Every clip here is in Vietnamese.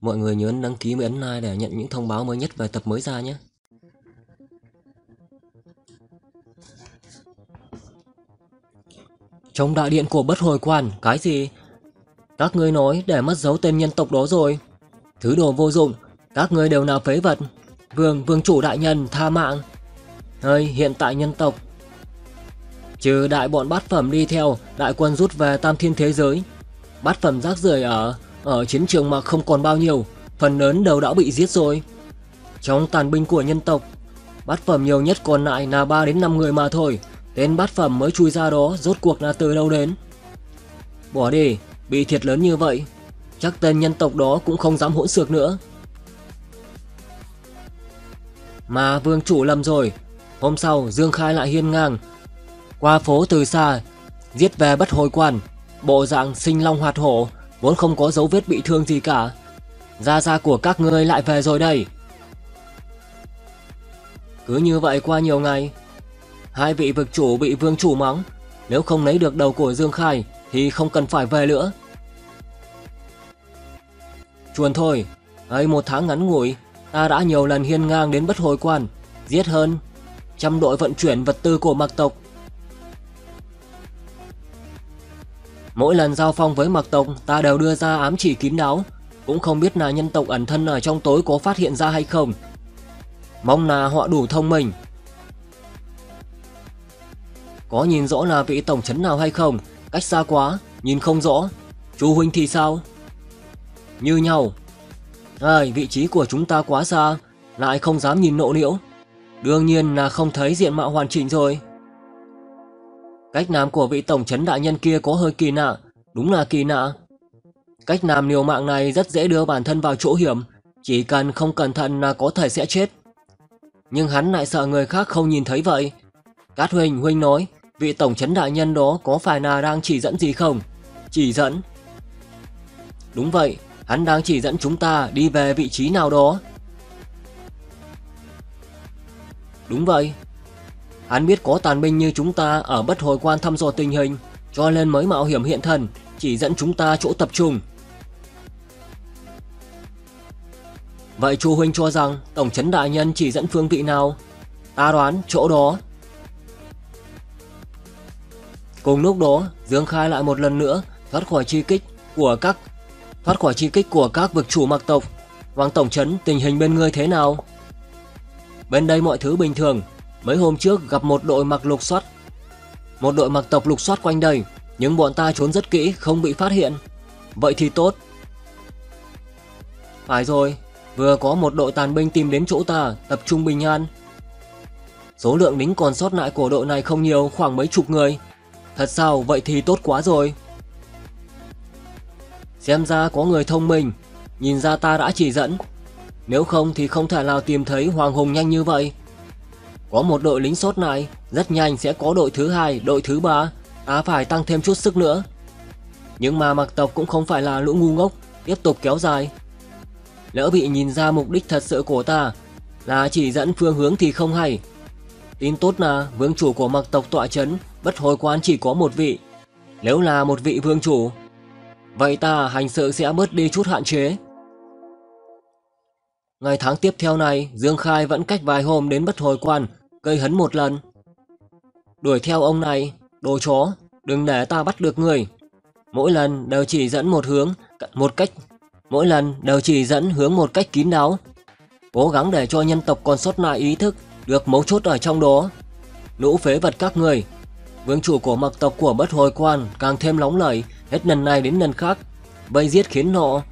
Mọi người nhớ đăng ký và ấn like để nhận những thông báo mới nhất về tập mới ra nhé. Trong đại điện của bất hồi quan, cái gì? Các ngươi nói để mất dấu tên nhân tộc đó rồi. Thứ đồ vô dụng, các ngươi đều là phế vật. Vương, vương chủ đại nhân, tha mạng. Hơi, hiện tại nhân tộc. Trừ đại bọn bát phẩm đi theo, đại quân rút về tam thiên thế giới. Bát phẩm rác rưởi ở, ở chiến trường mà không còn bao nhiêu, phần lớn đều đã bị giết rồi. Trong tàn binh của nhân tộc, bát phẩm nhiều nhất còn lại là 3 đến 5 người mà thôi. Tên bát phẩm mới chui ra đó rốt cuộc là từ đâu đến. Bỏ đi, bị thiệt lớn như vậy, chắc tên nhân tộc đó cũng không dám hỗn xược nữa. Mà vương chủ lầm rồi, hôm sau Dương Khai lại hiên ngang. Qua phố từ xa, giết về bất hồi quan, bộ dạng sinh long hoạt hổ, vốn không có dấu vết bị thương gì cả. Gia gia của các ngươi lại về rồi đây. Cứ như vậy qua nhiều ngày, hai vị vực chủ bị vương chủ mắng, nếu không lấy được đầu của Dương Khai thì không cần phải về nữa. Chuồn thôi, ấy một tháng ngắn ngủi, ta đã nhiều lần hiên ngang đến bất hồi quan, giết hơn trăm đội vận chuyển vật tư của mặc tộc. Mỗi lần giao phong với mặc tộc, ta đều đưa ra ám chỉ kín đáo, cũng không biết là nhân tộc ẩn thân ở trong tối có phát hiện ra hay không. Mong là họ đủ thông minh. Có nhìn rõ là vị tổng chấn nào hay không? Cách xa quá, nhìn không rõ. Chú huynh thì sao? Như nhau. Ai, vị trí của chúng ta quá xa, lại không dám nhìn nộ liễu. Đương nhiên là không thấy diện mạo hoàn chỉnh rồi. Cách làm của vị tổng chấn đại nhân kia có hơi kỳ lạ, đúng là kỳ lạ. Cách làm liều mạng này rất dễ đưa bản thân vào chỗ hiểm, chỉ cần không cẩn thận là có thể sẽ chết. Nhưng hắn lại sợ người khác không nhìn thấy vậy. Cát Huynh, Huynh nói, vị tổng chấn đại nhân đó có phải là đang chỉ dẫn gì không? Chỉ dẫn. Đúng vậy, hắn đang chỉ dẫn chúng ta đi về vị trí nào đó. Đúng vậy. Hắn biết có tàn binh như chúng ta ở bất hồi quan thăm dò tình hình, cho nên mới mạo hiểm hiện thân, chỉ dẫn chúng ta chỗ tập trung. Vậy chu huynh cho rằng tổng chấn đại nhân chỉ dẫn phương vị nào? Ta đoán chỗ đó. Cùng lúc đó, Dương Khai lại một lần nữa thoát khỏi chi kích của các thoát khỏi chi kích của các vực chủ mặc tộc. Hoàng tổng chấn tình hình bên ngươi thế nào? Bên đây mọi thứ bình thường, mấy hôm trước gặp một đội mặc lục soát. Một đội mặc tộc lục soát quanh đây, nhưng bọn ta trốn rất kỹ, không bị phát hiện. Vậy thì tốt. Phải rồi, vừa có một đội tàn binh tìm đến chỗ ta, tập trung bình an. Số lượng lính còn sót lại của đội này không nhiều, khoảng mấy chục người. Thật sao, vậy thì tốt quá rồi. Xem ra có người thông minh, nhìn ra ta đã chỉ dẫn. Nếu không thì không thể nào tìm thấy Hoàng Hùng nhanh như vậy. Có một đội lính sót lại, rất nhanh sẽ có đội thứ hai, đội thứ ba. Ta phải tăng thêm chút sức nữa. Nhưng mà mặc tộc cũng không phải là lũ ngu ngốc, tiếp tục kéo dài. Lỡ bị nhìn ra mục đích thật sự của ta là chỉ dẫn phương hướng thì không hay. Tin tốt là vương chủ của mặc tộc tọa chấn, bất hồi quan chỉ có một vị. Nếu là một vị vương chủ, vậy ta hành sự sẽ bớt đi chút hạn chế. Ngày tháng tiếp theo này, Dương Khai vẫn cách vài hôm đến bất hồi quan, gây hấn một lần. Đuổi theo ông này, đồ chó, đừng để ta bắt được người. Mỗi lần đều chỉ dẫn một hướng, một cách mỗi lần đều chỉ dẫn hướng một cách kín đáo. Cố gắng để cho nhân tộc còn sót lại ý thức được mấu chốt ở trong đó. Lũ phế vật các người, vương chủ của mặc tộc của bất hồi quan càng thêm nóng lẩy hết lần này đến lần khác, vây giết khiến nọ.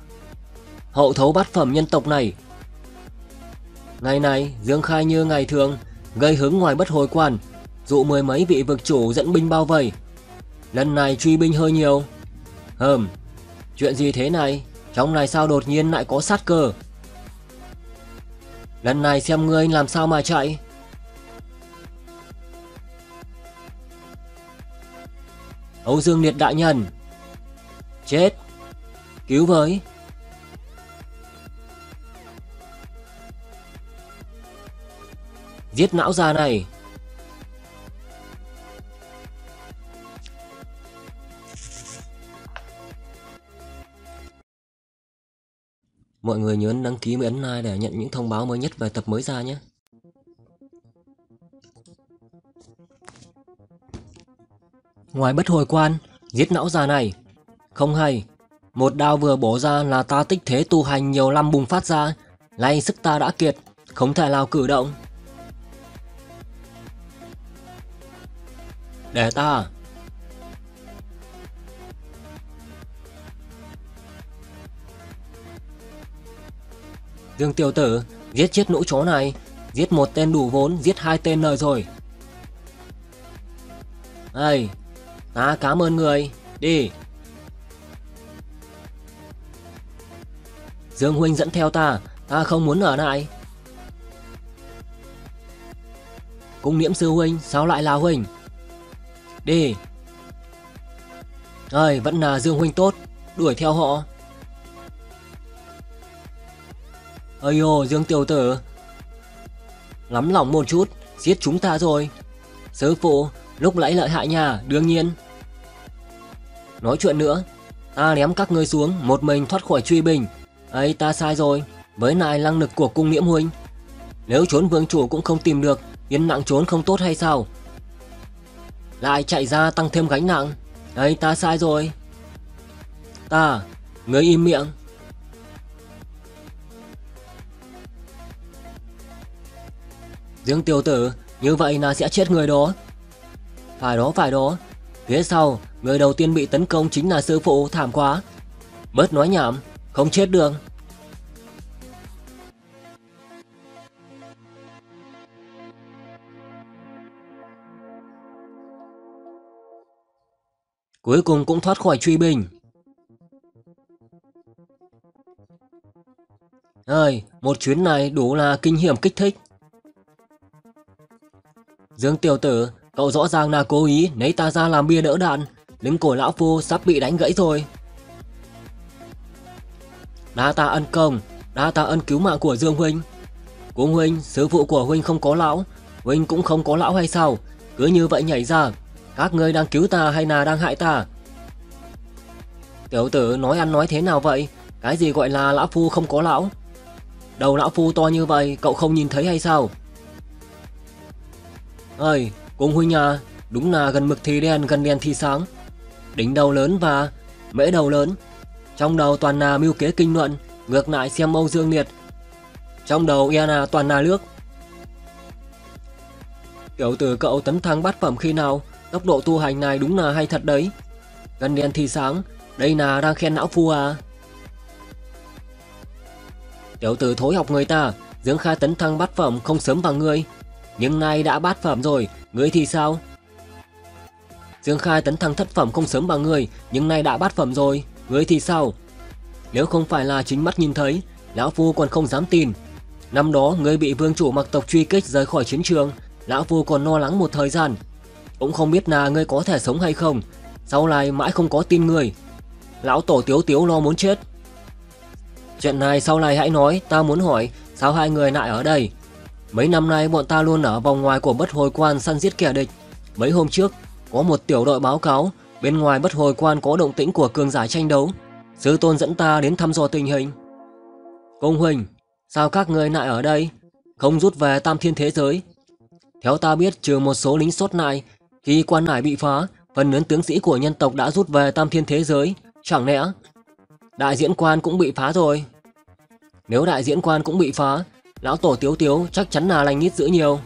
Hậu thấu bát phẩm nhân tộc này. Ngày này, Dương Khai như ngày thường, gây hứng ngoài bất hồi quan, dụ mười mấy vị vực chủ dẫn binh bao vây. Lần này truy binh hơi nhiều. Hờm, chuyện gì thế này? Trong này sao đột nhiên lại có sát cơ Lần này xem ngươi làm sao mà chạy Âu Dương Liệt đại nhân Chết Cứu với Giết não già này Mọi người nhớ đăng ký và ấn like để nhận những thông báo mới nhất về tập mới ra nhé. Ngoài bất hồi quan, giết não già này. Không hay, một đao vừa bổ ra là ta tích thế tu hành nhiều năm bùng phát ra, nay sức ta đã kiệt, không thể nào cử động. Để ta. Dương tiểu tử, giết chết lũ chó này, giết một tên đủ vốn, giết hai tên lời rồi. Ây, ta cảm ơn người, đi. Dương Huynh dẫn theo ta, ta không muốn ở lại. Cung niệm sư Huynh, sao lại là Huynh? Đi. Ơi, vẫn là Dương Huynh tốt, đuổi theo họ. Ây ô, Dương Tiểu Tử. Lắm lòng một chút, giết chúng ta rồi. Sư phụ, lúc nãy lợi hại nhà, đương nhiên. Nói chuyện nữa, ta ném các ngươi xuống, một mình thoát khỏi truy bình, ấy ta sai rồi, với lại năng lực của cung nghiễm huynh. Nếu trốn vương chủ cũng không tìm được, yên nặng trốn không tốt hay sao? Lại chạy ra tăng thêm gánh nặng, đấy ta sai rồi. Ta, người im miệng. Dương tiểu tử, như vậy là sẽ chết người đó. Phải đó, phải đó. Phía sau, người đầu tiên bị tấn công chính là sư phụ, thảm quá. Bớt nói nhảm, không chết được. Cuối cùng cũng thoát khỏi truy bình. Ơi, một chuyến này đủ là kinh hiểm kích thích. Dương tiểu tử, cậu rõ ràng là cố ý lấy ta ra làm bia đỡ đạn. Lính cổ lão phu sắp bị đánh gãy rồi. Đa ta ân công, đa ta ân cứu mạng của Dương Huynh. Cũng Huynh, sư phụ của Huynh không có lão, Huynh cũng không có lão hay sao? Cứ như vậy nhảy ra, các ngươi đang cứu ta hay là đang hại ta? Tiểu tử nói ăn nói thế nào vậy? Cái gì gọi là lão phu không có lão? Đầu lão phu to như vậy, cậu không nhìn thấy hay sao? Ơi, cùng huynh à, đúng là gần mực thì đen, gần đèn thì sáng. Đỉnh đầu lớn và mễ đầu lớn, trong đầu toàn là mưu kế kinh luận, ngược lại xem Âu Dương Liệt. Trong đầu e là toàn là nước. Tiểu tử cậu tấn thăng bát phẩm khi nào, tốc độ tu hành này đúng là hay thật đấy. Gần đèn thì sáng, đây là đang khen não phu à. Tiểu tử thối học người ta, dưỡng khai tấn thăng bát phẩm không sớm bằng ngươi. Nhưng nay đã bát phẩm rồi, ngươi thì sao? Dương Khai tấn thăng thất phẩm không sớm bằng ngươi, nhưng nay đã bát phẩm rồi, ngươi thì sao? Nếu không phải là chính mắt nhìn thấy, lão phu còn không dám tin. Năm đó ngươi bị vương chủ mặc tộc truy kích rời khỏi chiến trường, lão phu còn lo lắng một thời gian. Cũng không biết là ngươi có thể sống hay không, sau này mãi không có tin ngươi. Lão tổ tiếu tiếu lo muốn chết. Chuyện này sau này hãy nói, ta muốn hỏi, sao hai người lại ở đây? Mấy năm nay bọn ta luôn ở vòng ngoài của bất hồi quan săn giết kẻ địch. Mấy hôm trước, có một tiểu đội báo cáo, bên ngoài bất hồi quan có động tĩnh của cường giả tranh đấu. Sư tôn dẫn ta đến thăm dò tình hình. Công huynh, sao các người lại ở đây? Không rút về tam thiên thế giới. Theo ta biết trừ một số lính sốt lại, khi quan hải bị phá, phần lớn tướng sĩ của nhân tộc đã rút về tam thiên thế giới. Chẳng lẽ đại diễn quan cũng bị phá rồi? Nếu đại diễn quan cũng bị phá, lão tổ tiếu tiếu chắc chắn là lành ít dữ nhiều.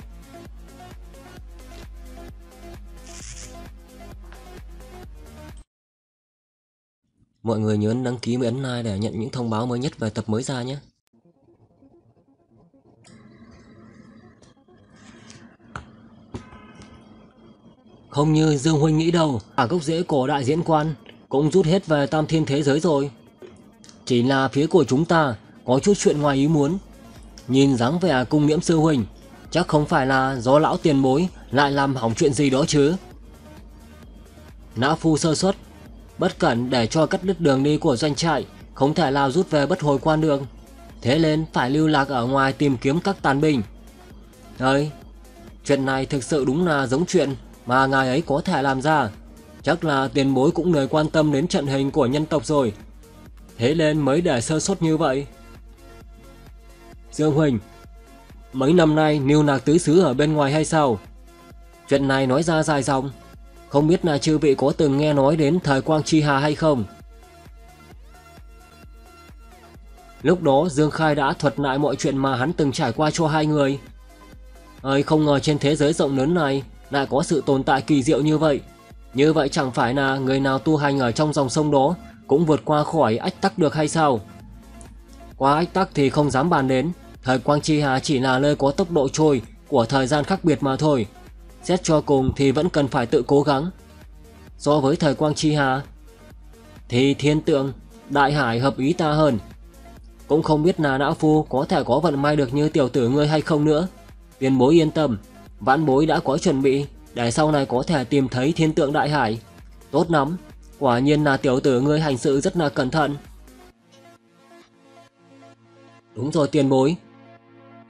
Mọi người nhớ đăng ký và ấn like để nhận những thông báo mới nhất về tập mới ra nhé. Không như Dương Huynh nghĩ đâu, cả gốc rễ cổ đại diễn quan cũng rút hết về tam thiên thế giới rồi. Chỉ là phía của chúng ta có chút chuyện ngoài ý muốn. Nhìn dáng vẻ cung nghiễm sư huynh, chắc không phải là do lão tiền bối lại làm hỏng chuyện gì đó chứ. Nã phu sơ suất, bất cẩn để cho cắt đứt đường đi của doanh trại, không thể nào rút về bất hồi quan đường. Thế nên phải lưu lạc ở ngoài tìm kiếm các tàn binh. Ơi, chuyện này thực sự đúng là giống chuyện mà ngài ấy có thể làm ra. Chắc là tiền bối cũng lời quan tâm đến trận hình của nhân tộc rồi. Thế nên mới để sơ suất như vậy. Dương Huỳnh, mấy năm nay niêu nạc tứ xứ ở bên ngoài hay sao? Chuyện này nói ra dài dòng, không biết là chư vị có từng nghe nói đến thời Quang Chi Hà hay không? Lúc đó Dương Khai đã thuật lại mọi chuyện mà hắn từng trải qua cho hai người. Ơi không ngờ trên thế giới rộng lớn này lại có sự tồn tại kỳ diệu như vậy. Như vậy chẳng phải là người nào tu hành ở trong dòng sông đó cũng vượt qua khỏi ách tắc được hay sao? Qua ách tắc thì không dám bàn đến, thời Quang Chi Hà chỉ là nơi có tốc độ trôi của thời gian khác biệt mà thôi. Xét cho cùng thì vẫn cần phải tự cố gắng. So với thời Quang Chi Hà, thì thiên tượng, đại hải hợp ý ta hơn. Cũng không biết là não phu có thể có vận may được như tiểu tử ngươi hay không nữa. Tiền bối yên tâm, vãn bối đã có chuẩn bị để sau này có thể tìm thấy thiên tượng đại hải. Tốt lắm, quả nhiên là tiểu tử ngươi hành sự rất là cẩn thận. Đúng rồi tiền bối.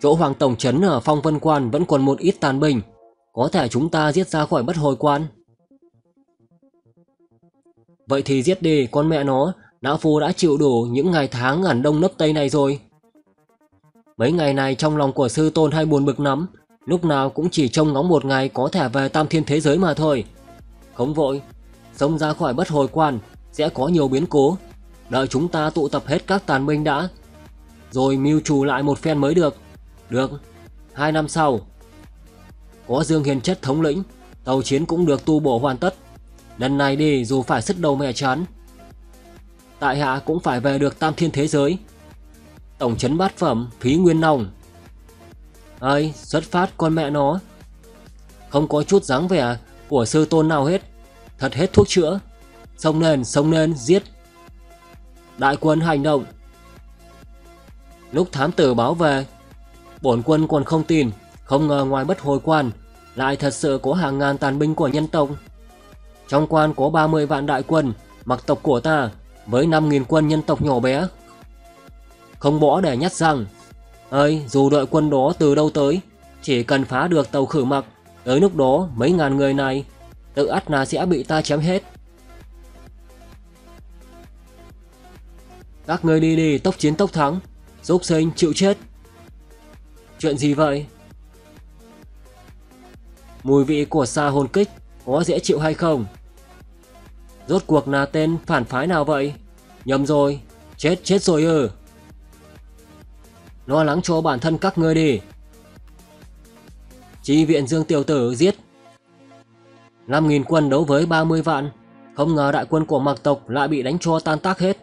Chỗ Hoàng Tổng Trấn ở Phong Vân Quan vẫn còn một ít tàn binh. Có thể chúng ta giết ra khỏi bất hồi quan. Vậy thì giết đi, con mẹ nó, Lão Phu đã chịu đủ những ngày tháng ẩn đông nấp tây này rồi. Mấy ngày này trong lòng của sư tôn hay buồn bực lắm, lúc nào cũng chỉ trông ngóng một ngày có thể về tam thiên thế giới mà thôi. Không vội, sống ra khỏi bất hồi quan sẽ có nhiều biến cố. Đợi chúng ta tụ tập hết các tàn binh đã, rồi mưu trù lại một phen mới được. Được, hai năm sau, có Dương Hiền chất thống lĩnh, tàu chiến cũng được tu bổ hoàn tất. Lần này đi dù phải sức đầu mẹ chán, tại hạ cũng phải về được tam thiên thế giới. Tổng chấn bát phẩm, phí nguyên nòng ai xuất phát con mẹ nó. Không có chút dáng vẻ của sư tôn nào hết. Thật hết thuốc chữa. Sông lên, sông lên, giết. Đại quân hành động. Lúc thám tử báo về, bổn quân còn không tin, không ngờ ngoài bất hồi quan, lại thật sự có hàng ngàn tàn binh của nhân tộc. Trong quan có 30 vạn đại quân, mặc tộc của ta, với 5.000 quân nhân tộc nhỏ bé. Không bỏ để nhát răng. Ơi, dù đội quân đó từ đâu tới, chỉ cần phá được tàu khử mặc, tới lúc đó mấy ngàn người này, tự ắt là sẽ bị ta chém hết. Các ngươi đi đi tốc chiến tốc thắng, giúp sinh chịu chết. Chuyện gì vậy? Mùi vị của xa hồn kích có dễ chịu hay không? Rốt cuộc là tên phản phái nào vậy? Nhầm rồi, chết chết rồi ư. Lo lắng cho bản thân các ngươi đi. Chi viện Dương Tiểu Tử giết. 5.000 quân đấu với 30 vạn. Không ngờ đại quân của mặc tộc lại bị đánh cho tan tác hết.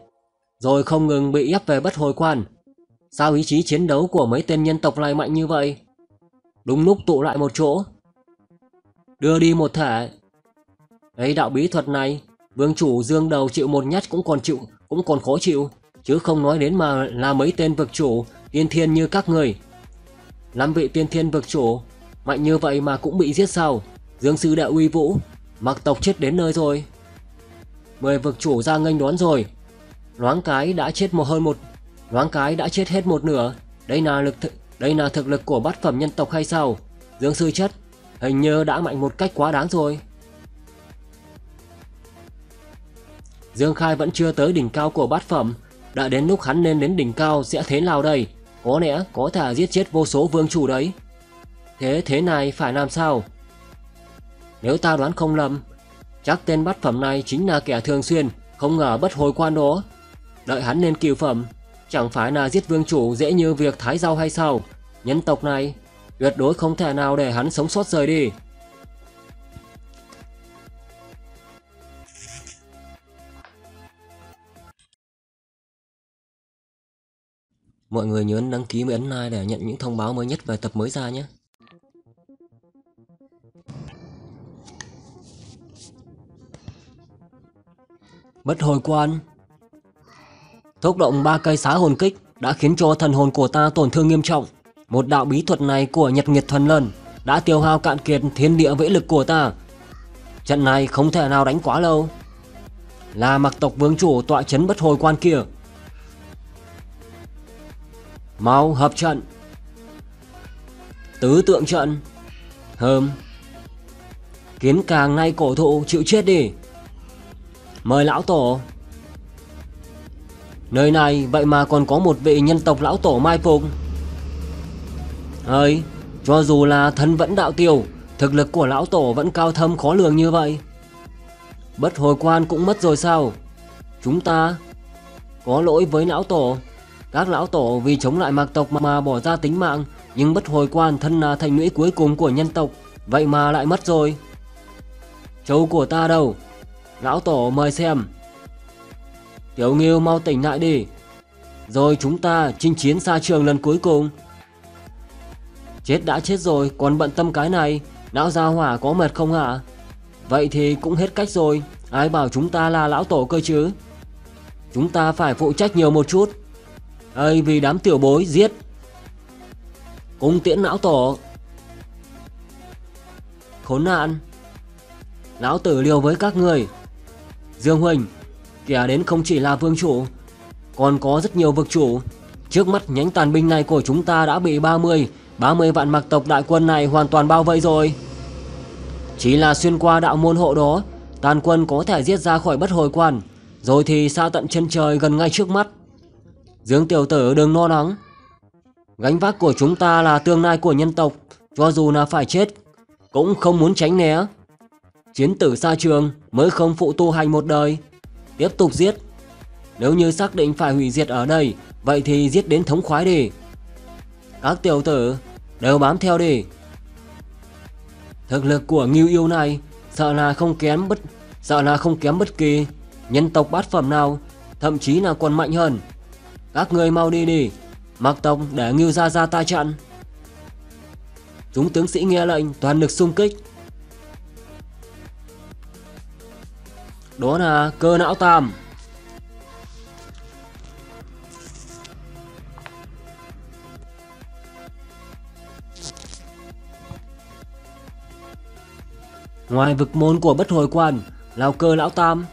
Rồi không ngừng bị ép về bất hồi quan. Sao ý chí chiến đấu của mấy tên nhân tộc lại mạnh như vậy? Đúng lúc tụ lại một chỗ. Đưa đi một thể. Ấy đạo bí thuật này Vương chủ dương đầu chịu một nhát cũng còn chịu cũng còn khó chịu, chứ không nói đến mà là mấy tên vực chủ tiên thiên như các người. Lắm vị tiên thiên vực chủ, mạnh như vậy mà cũng bị giết sao? Dương sư đệ uy vũ, mặc tộc chết đến nơi rồi. Mười vực chủ ra nghênh đón rồi. Loáng cái đã chết một hơn một, loáng cái đã chết hết một nửa. Đây là lực th đây là thực lực của bát phẩm nhân tộc hay sao? Dương sư chất, hình như đã mạnh một cách quá đáng rồi. Dương Khai vẫn chưa tới đỉnh cao của bát phẩm, đã đến lúc hắn lên đến đỉnh cao sẽ thế nào đây? Có lẽ có thể giết chết vô số vương chủ đấy. Thế thế này phải làm sao? Nếu ta đoán không lầm, chắc tên bắt phẩm này chính là kẻ thường xuyên, không ngờ bất hồi quan đó. Đợi hắn lên kiều phẩm, chẳng phải là giết vương chủ dễ như việc thái rau hay sao? Nhân tộc này, tuyệt đối không thể nào để hắn sống sót rời đi. Mọi người nhớ đăng ký và ấn like để nhận những thông báo mới nhất về tập mới ra nhé. Bất hồi quan Thúc động ba cây xá hồn kích đã khiến cho thần hồn của ta tổn thương nghiêm trọng. Một đạo bí thuật này của Nhật Nghiệt Thần Lân đã tiêu hao cạn kiệt thiên địa vĩ lực của ta. Trận này không thể nào đánh quá lâu. Là mặc tộc vương chủ tọa chấn bất hồi quan kia Mau hợp trận Tứ tượng trận Hơm Kiến càng ngay cổ thụ chịu chết đi Mời lão tổ Nơi này vậy mà còn có một vị nhân tộc lão tổ mai phục Ơi, cho dù là thân vẫn đạo tiêu, thực lực của lão tổ vẫn cao thâm khó lường như vậy. Bất hồi quan cũng mất rồi sao? Chúng ta có lỗi với lão tổ. Các lão tổ vì chống lại mạc tộc mà bỏ ra tính mạng, nhưng bất hồi quan thân là thành nữ cuối cùng của nhân tộc, vậy mà lại mất rồi. Châu của ta đâu? Lão tổ mời xem. Tiểu Nghiêu mau tỉnh lại đi. Rồi chúng ta chinh chiến xa trường lần cuối cùng. Chết đã chết rồi, còn bận tâm cái này, lão gia hỏa có mệt không hả? Vậy thì cũng hết cách rồi, ai bảo chúng ta là lão tổ cơ chứ? Chúng ta phải phụ trách nhiều một chút. Ơi vì đám tiểu bối giết. Cung tiễn não tổ. Khốn nạn. Lão tử liều với các người. Dương Huỳnh, kẻ đến không chỉ là vương chủ, còn có rất nhiều vực chủ. Trước mắt nhánh tàn binh này của chúng ta đã bị 30, 30 vạn mặc tộc đại quân này hoàn toàn bao vây rồi. Chỉ là xuyên qua đạo môn hộ đó, tàn quân có thể giết ra khỏi bất hồi quan, rồi thì xa tận chân trời gần ngay trước mắt. Dương tiểu tử đừng lo lắng. Gánh vác của chúng ta là tương lai của nhân tộc, cho dù là phải chết, cũng không muốn tránh né. Chiến tử xa trường mới không phụ tu hành một đời. Tiếp tục giết. Nếu như xác định phải hủy diệt ở đây, vậy thì giết đến thống khoái đi. Các tiểu tử đều bám theo đi. Thực lực của Ngưu Yêu này sợ là không kém bất sợ là không kém bất kỳ nhân tộc bát phẩm nào, thậm chí là còn mạnh hơn. Các người mau đi đi, mặc tông để Ngưu gia ra ta chặn. Chúng tướng sĩ nghe lệnh toàn lực xung kích. Đó là cơ não tam. Ngoài vực môn của bất hồi quan, lao cơ lão tam.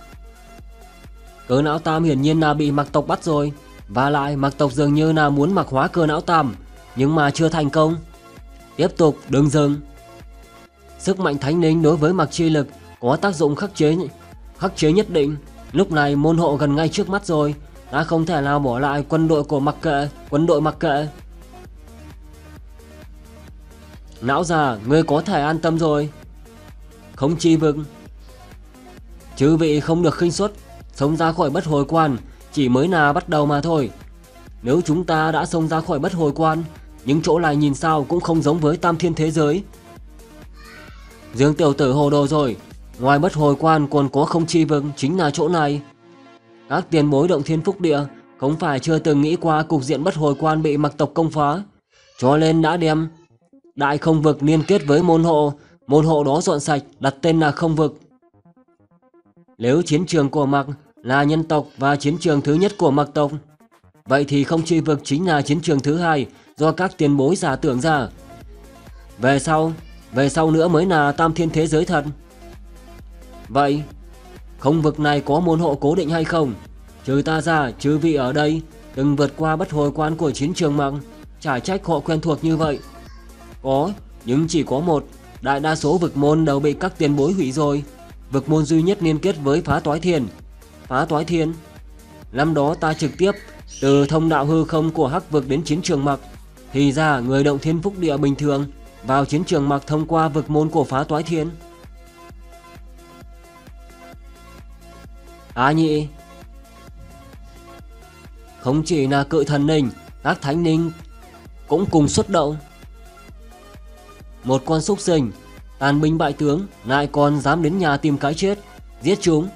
Cơ não tam hiển nhiên là bị mặc tộc bắt rồi. Và lại mặc tộc dường như là muốn mặc hóa cơ não tam, nhưng mà chưa thành công. Tiếp tục đừng dừng. Sức mạnh thánh linh đối với mặc chi lực có tác dụng khắc chế khắc chế nhất định. Lúc này môn hộ gần ngay trước mắt rồi, đã không thể nào bỏ lại quân đội của mặc kệ, quân đội mặc kệ. Não già, ngươi có thể an tâm rồi. Không chi vực. Chư vị không được khinh suất, sống ra khỏi bất hồi quan, chỉ mới là bắt đầu mà thôi. Nếu chúng ta đã xông ra khỏi bất hồi quan, những chỗ này nhìn sao cũng không giống với tam thiên thế giới. Dương tiểu tử hồ đồ rồi, ngoài bất hồi quan còn có không chi vực chính là chỗ này. Các tiền bối động thiên phúc địa không phải chưa từng nghĩ qua cục diện bất hồi quan bị mặc tộc công phá, cho nên đã đem đại không vực liên kết với môn hộ, môn hộ đó dọn sạch đặt tên là không vực. Nếu chiến trường của mặc là nhân tộc và chiến trường thứ nhất của mạc tộc, vậy thì không chi vực chính là chiến trường thứ hai do các tiền bối giả tưởng ra. Về sau, về sau nữa mới là tam thiên thế giới thật. Vậy, không vực này có môn hộ cố định hay không? Trừ ta ra, trừ vị ở đây, từng vượt qua bất hồi quan của chiến trường mạng, trả trách họ quen thuộc như vậy. Có, nhưng chỉ có một, đại đa số vực môn đều bị các tiền bối hủy rồi. Vực môn duy nhất liên kết với phá toái thiền. Phá toái thiên. Năm đó ta trực tiếp từ thông đạo hư không của hắc vực đến chiến trường mặc. Thì ra người động thiên phúc địa bình thường vào chiến trường mặc thông qua vực môn của phá toái thiên. Á nhị Không chỉ là cự thần ninh Các thánh ninh Cũng cùng xuất động Một con súc sinh, Tàn binh bại tướng, Lại còn dám đến nhà tìm cái chết, Giết chúng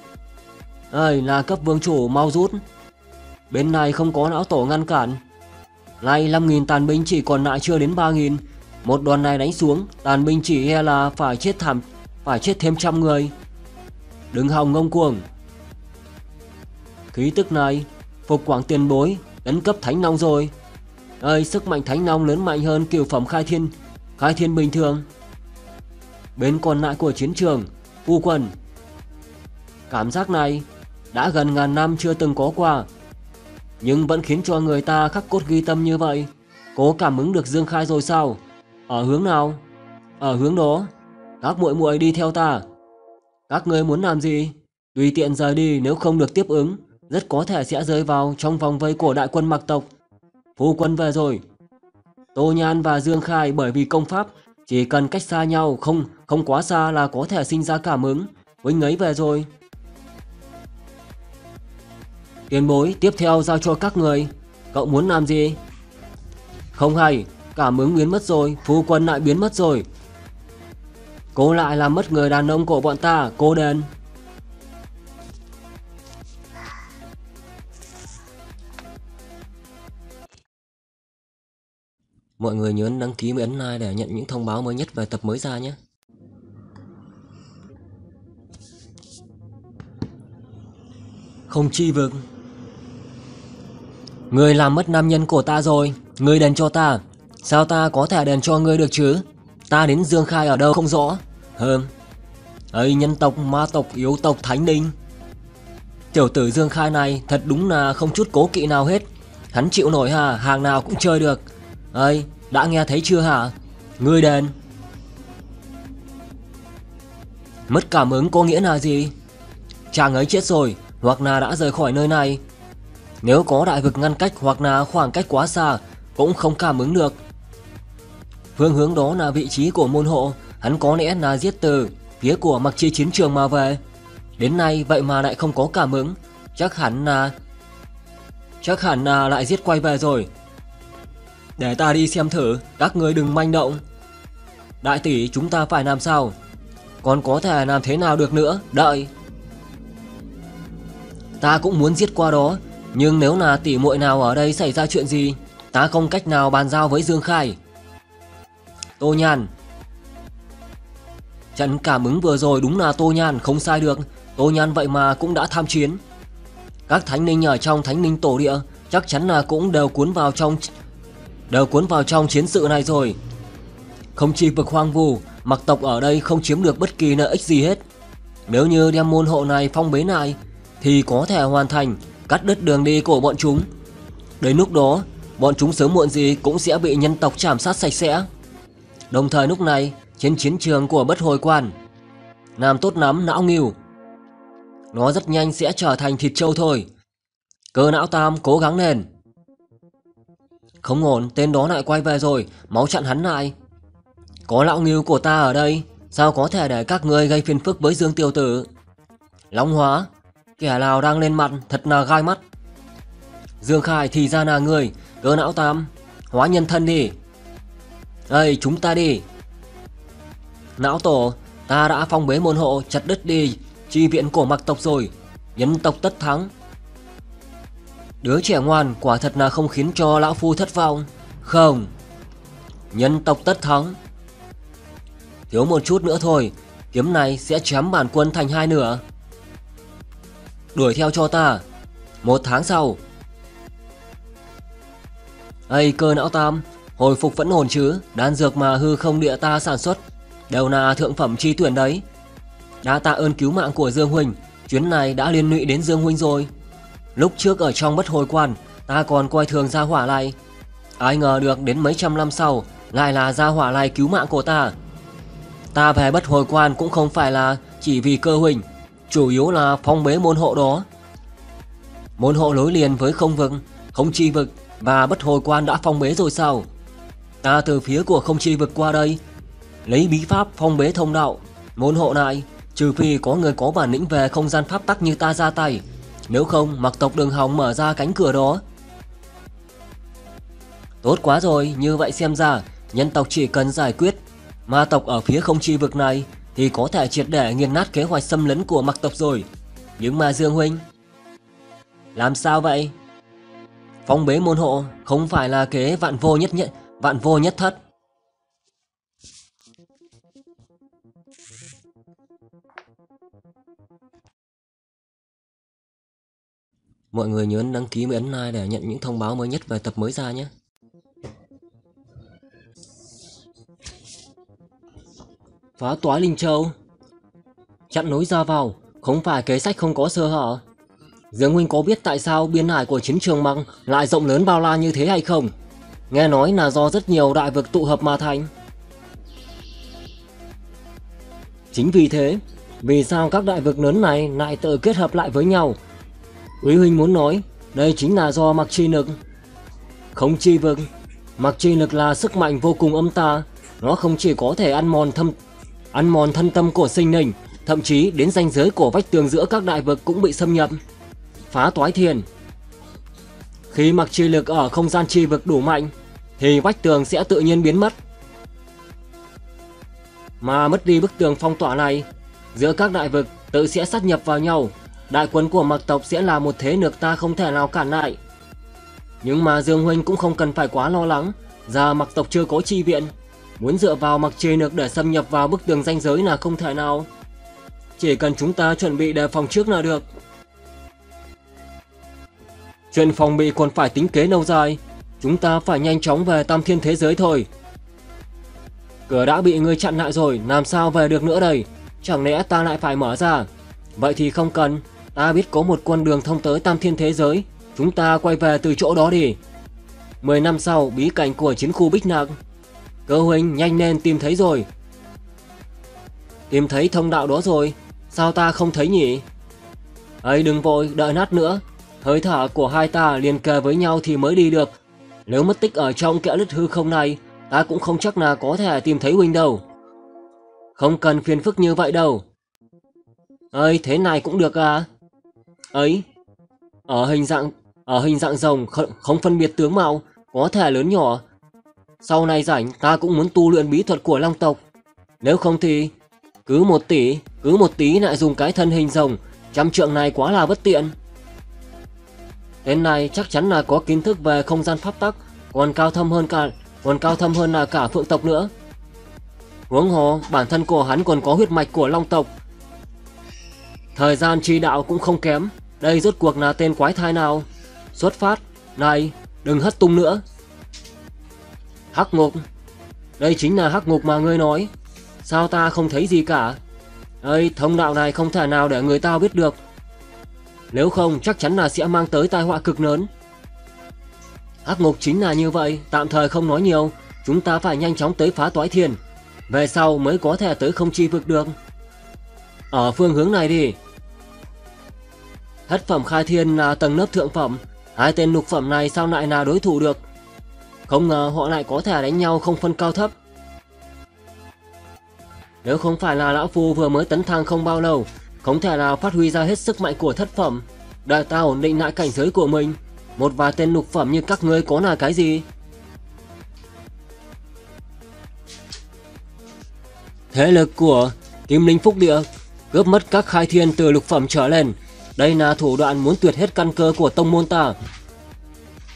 Ơi, là cấp vương chủ mau rút. Bên này không có não tổ ngăn cản. Nay 5.000 tàn binh chỉ còn lại chưa đến 3.000 Một đoàn này đánh xuống, Tàn binh chỉ e là phải chết thảm, Phải chết thêm trăm người. Đừng hòng ngông cuồng. Khí tức này, Phục quảng tiền bối, Tấn cấp thánh long rồi. Ơi, sức mạnh thánh long lớn mạnh hơn kiểu phẩm khai thiên Khai thiên bình thường. Bên còn lại của chiến trường Phu quần Cảm giác này đã gần ngàn năm chưa từng có qua Nhưng vẫn khiến cho người ta khắc cốt ghi tâm như vậy Cố cảm ứng được Dương Khai rồi sao Ở hướng nào Ở hướng đó Các muội muội đi theo ta Các người muốn làm gì Tùy tiện rời đi, nếu không được tiếp ứng, rất có thể sẽ rơi vào trong vòng vây của đại quân mặc tộc. Phu quân về rồi. Tô Nhan và Dương Khai bởi vì công pháp, chỉ cần cách xa nhau, không không quá xa là có thể sinh ra cảm ứng. Huynh ấy về rồi. Tiền bối tiếp theo giao cho các người. Cậu muốn làm gì? Không hay, cảm ứng biến mất rồi, phu quân lại biến mất rồi. Cô lại làm mất người đàn ông của bọn ta, cô đền. Mọi người nhớ đăng ký và ấn like để nhận những thông báo mới nhất về tập mới ra nhé. Không chi vực Người làm mất nam nhân của ta rồi. Người đền cho ta. Sao ta có thể đền cho ngươi được chứ? Ta đến Dương Khai ở đâu không rõ. Hừm Ây nhân tộc ma tộc yếu tộc thánh đinh Tiểu tử Dương Khai này thật đúng là không chút cố kỵ nào hết. Hắn chịu nổi hả, Hàng nào cũng chơi được. Ây, đã nghe thấy chưa hả? Ngươi đền. Mất cảm ứng có nghĩa là gì? Chàng ấy chết rồi Hoặc là đã rời khỏi nơi này. Nếu có đại vực ngăn cách hoặc là khoảng cách quá xa, Cũng không cảm ứng được. Phương hướng đó là vị trí của môn hộ. Hắn có lẽ là giết từ Phía của mặc chi chiến trường mà về. Đến nay, vậy mà lại không có cảm ứng. Chắc hẳn là, Chắc hẳn là lại giết quay về rồi. Để ta đi xem thử. Các người đừng manh động. Đại tỷ, chúng ta phải làm sao? Còn có thể làm thế nào được nữa? Đợi. Ta cũng muốn giết qua đó. Nhưng nếu là tỷ muội nào ở đây xảy ra chuyện gì, Ta không cách nào bàn giao với Dương Khai. Tô nhàn Trận cảm ứng vừa rồi đúng là Tô nhàn không sai được. Tô nhàn vậy mà cũng đã tham chiến. Các thánh linh ở trong thánh linh tổ địa Chắc chắn là cũng đều cuốn vào trong Đều cuốn vào trong chiến sự này rồi. Không chỉ vực hoang vu, Mặc tộc ở đây không chiếm được bất kỳ lợi ích gì hết. Nếu như đem môn hộ này phong bế lại, Thì có thể hoàn thành. Cắt đứt đường đi của bọn chúng. Đến lúc đó, Bọn chúng sớm muộn gì cũng sẽ bị nhân tộc chảm sát sạch sẽ. Đồng thời lúc này, trên chiến trường của bất hồi quan Làm tốt lắm não nghiêu Nó rất nhanh sẽ trở thành thịt trâu thôi. Cơ não tam cố gắng lên. Không ổn, tên đó lại quay về rồi, Máu chặn hắn lại. Có lão nghiêu của ta ở đây, Sao có thể để các ngươi gây phiền phức với Dương Tiêu Tử? Long hóa Kẻ nào đang lên mặt thật là gai mắt. Dương Khai thì ra là người Cơ não tám, Hóa nhân thân đi. Ây chúng ta đi. Não tổ Ta đã phong bế môn hộ chặt đứt đi Chi viện của mặc tộc rồi. Nhân tộc tất thắng. Đứa trẻ ngoan quả thật là không khiến cho lão phu thất vọng. Không. Nhân tộc tất thắng. Thiếu một chút nữa thôi Kiếm này sẽ chém bản quân thành hai nửa. Đuổi theo cho ta. Một tháng sau. Ây cơ não tam, Hồi phục vẫn hồn chứ? Đan dược mà hư không địa ta sản xuất. Đều là thượng phẩm chi tuyển đấy. Đã tạ ơn cứu mạng của Dương Huynh Chuyến này đã liên lụy đến Dương Huynh rồi. Lúc trước ở trong bất hồi quan, Ta còn coi thường gia hỏa này. Ai ngờ được đến mấy trăm năm sau, Lại là gia hỏa này cứu mạng của ta. Ta về bất hồi quan cũng không phải là Chỉ vì cơ huynh Chủ yếu là phong bế môn hộ đó. Môn hộ nối liền với không vực, Không chi vực Và bất hồi quan đã phong bế rồi sao? Ta từ phía của không chi vực qua đây, Lấy bí pháp phong bế thông đạo. Môn hộ này, Trừ phi có người có bản lĩnh về không gian pháp tắc như ta ra tay. Nếu không, mặc tộc đường hòng mở ra cánh cửa đó. Tốt quá rồi, Như vậy xem ra, Nhân tộc chỉ cần giải quyết Ma tộc ở phía không chi vực này thì có thể triệt để nghiền nát kế hoạch xâm lấn của mặc tộc rồi. Nhưng mà Dương Huynh, Làm sao vậy? Phong bế môn hộ Không phải là kế vạn vô nhất nhất, Vạn vô nhất thất. Mọi người nhớ đăng ký và ấn like để nhận những thông báo mới nhất về tập mới ra nhé. Phá toái Linh Châu Chặn lối ra vào, không phải kế sách không có sơ hở. Dương Huynh có biết tại sao biên hải của chiến trường măng lại rộng lớn bao la như thế hay không? Nghe nói là do rất nhiều đại vực tụ hợp mà thành. Chính vì thế, vì sao các đại vực lớn này lại tự kết hợp lại với nhau Quý huynh muốn nói, đây chính là do mặc chi lực. Không chi vực, Mặc chi lực là sức mạnh vô cùng âm ta, nó không chỉ có thể ăn mòn thâm ăn mòn thân tâm của sinh linh, thậm chí đến ranh giới của vách tường giữa các đại vực cũng bị xâm nhập. Phá toái thiền Khi mặc chi lực ở không gian chi vực đủ mạnh, thì vách tường sẽ tự nhiên biến mất. Mà mất đi bức tường phong tỏa này, giữa các đại vực tự sẽ sát nhập vào nhau, đại quân của mặc tộc sẽ là một thế nước ta không thể nào cản lại. Nhưng mà Dương Huynh cũng không cần phải quá lo lắng, giờ mặc tộc chưa có chi viện, muốn dựa vào mặc trời nước để xâm nhập vào bức tường ranh giới là không thể nào. Chỉ cần chúng ta chuẩn bị đề phòng trước là được. Chuyện phòng bị còn phải tính kế lâu dài, chúng ta phải nhanh chóng về tam thiên thế giới thôi. Cửa đã bị ngươi chặn lại rồi, làm sao về được nữa đây? Chẳng lẽ ta lại phải mở ra? Vậy thì không cần, ta biết có một con đường thông tới tam thiên thế giới, chúng ta quay về từ chỗ đó đi. 10 năm sau, bí cảnh của chiến khu Bích Nạc. Cơ huynh nhanh lên tìm thấy rồi. Tìm thấy thông đạo đó rồi, sao ta không thấy nhỉ? ấy đừng vội, đợi nát nữa. Hơi thở của hai ta liền kề với nhau thì mới đi được. Nếu mất tích ở trong kẽ lứt hư không này, ta cũng không chắc là có thể tìm thấy huynh đâu. Không cần phiền phức như vậy đâu. Ấy thế này cũng được à? Ấy, ở hình dạng ở hình dạng rồng không phân biệt tướng mạo, có thể lớn nhỏ. Sau này rảnh ta cũng muốn tu luyện bí thuật của long tộc. Nếu không thì cứ một tỷ, cứ một tí lại dùng cái thân hình rồng, trăm trượng này quá là bất tiện. Tên này chắc chắn là có kiến thức về không gian pháp tắc, còn cao thâm hơn cả, còn cao thâm hơn là cả phượng tộc nữa. Huống hồ, bản thân của hắn còn có huyết mạch của long tộc. Thời gian chi đạo cũng không kém, đây rốt cuộc là tên quái thai nào? Xuất phát, này, đừng hất tung nữa. Hắc ngục, đây chính là hắc ngục mà ngươi nói. Sao ta không thấy gì cả? Ây, thông đạo này không thể nào để người ta biết được. Nếu không chắc chắn là sẽ mang tới tai họa cực lớn. Hắc ngục chính là như vậy, tạm thời không nói nhiều, chúng ta phải nhanh chóng tới phá toái thiền. Về sau mới có thể tới không chi vực được. Ở phương hướng này đi. Thất phẩm khai thiên là tầng lớp thượng phẩm, hai tên lục phẩm này sao lại là đối thủ được. Không ngờ họ lại có thể đánh nhau không phân cao thấp. Nếu không phải là lão phu vừa mới tấn thăng không bao lâu, không thể nào phát huy ra hết sức mạnh của thất phẩm. Đợi ta ổn định lại cảnh giới của mình, một vài tên lục phẩm như các ngươi có là cái gì? Thế lực của Kim Linh Phúc Địa cướp mất các khai thiên từ lục phẩm trở lên. Đây là thủ đoạn muốn tuyệt hết căn cơ của tông môn ta.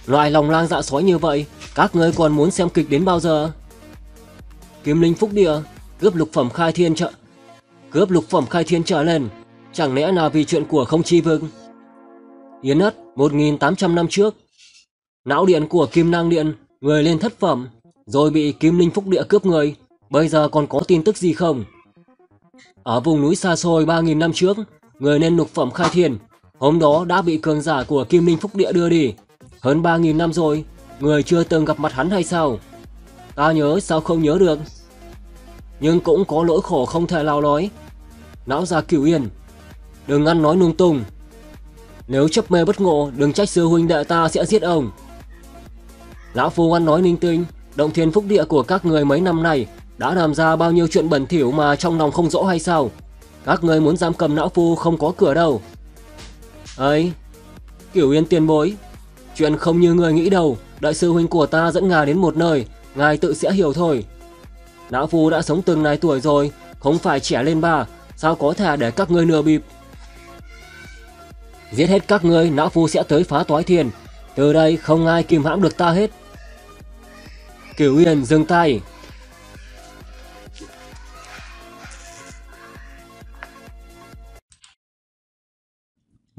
Loại lòng lang dạ sói như vậy, các ngươi còn muốn xem kịch đến bao giờ? Kim Linh Phúc Địa cướp lục phẩm khai thiên trợ cướp lục phẩm khai thiên trở lên, chẳng lẽ là vì chuyện của không chi vương? Yến ất 1.800 năm trước, não điện của Kim Nang Điện người lên thất phẩm, rồi bị Kim Linh Phúc Địa cướp người, bây giờ còn có tin tức gì không? Ở vùng núi xa xôi 3.000 năm trước, người lên lục phẩm khai thiên, hôm đó đã bị cường giả của Kim Linh Phúc Địa đưa đi. Hơn 3.000 năm rồi, người chưa từng gặp mặt hắn hay sao? Ta nhớ sao không nhớ được? Nhưng cũng có lỗi khổ không thể lao nói. Não già cửu yên, đừng ăn nói nung tung. Nếu chấp mê bất ngộ, đừng trách sư huynh đệ ta sẽ giết ông. Lão Phu ăn nói ninh tinh, động thiên phúc địa của các người mấy năm này đã làm ra bao nhiêu chuyện bẩn thỉu mà trong lòng không rõ hay sao? Các người muốn giam cầm lão phu không có cửa đâu. Ấy, Cửu Yên tiền bối, chuyện không như người nghĩ đâu, đại sư huynh của ta dẫn ngài đến một nơi, ngài tự sẽ hiểu thôi. Lão phu đã sống từng này tuổi rồi, không phải trẻ lên ba, sao có thể để các ngươi nửa bịp. Giết hết các ngươi, lão phu sẽ tới phá toái thiên, từ đây không ai kìm hãm được ta hết. Cửu Yên dừng tay,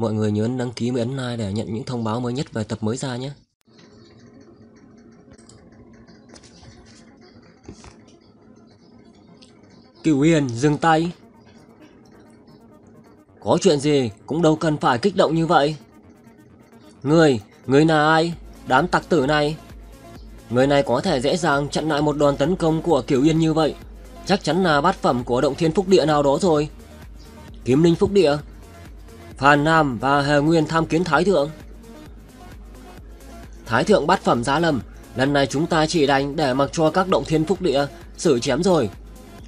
Mọi người nhớ đăng ký và ấn like để nhận những thông báo mới nhất về tập mới ra nhé. Cửu Yên dừng tay. Có chuyện gì cũng đâu cần phải kích động như vậy. Người, người là ai? Đám tặc tử này. Người này có thể dễ dàng chặn lại một đòn tấn công của Cửu Yên như vậy. Chắc chắn là bát phẩm của động thiên phúc địa nào đó rồi. Kiếm linh phúc địa Phan Nam và Hề Nguyên tham kiến Thái Thượng. Thái Thượng bắt phẩm giá lầm. lần này chúng ta chỉ đánh để mặc cho các động thiên phúc địa xử chém rồi.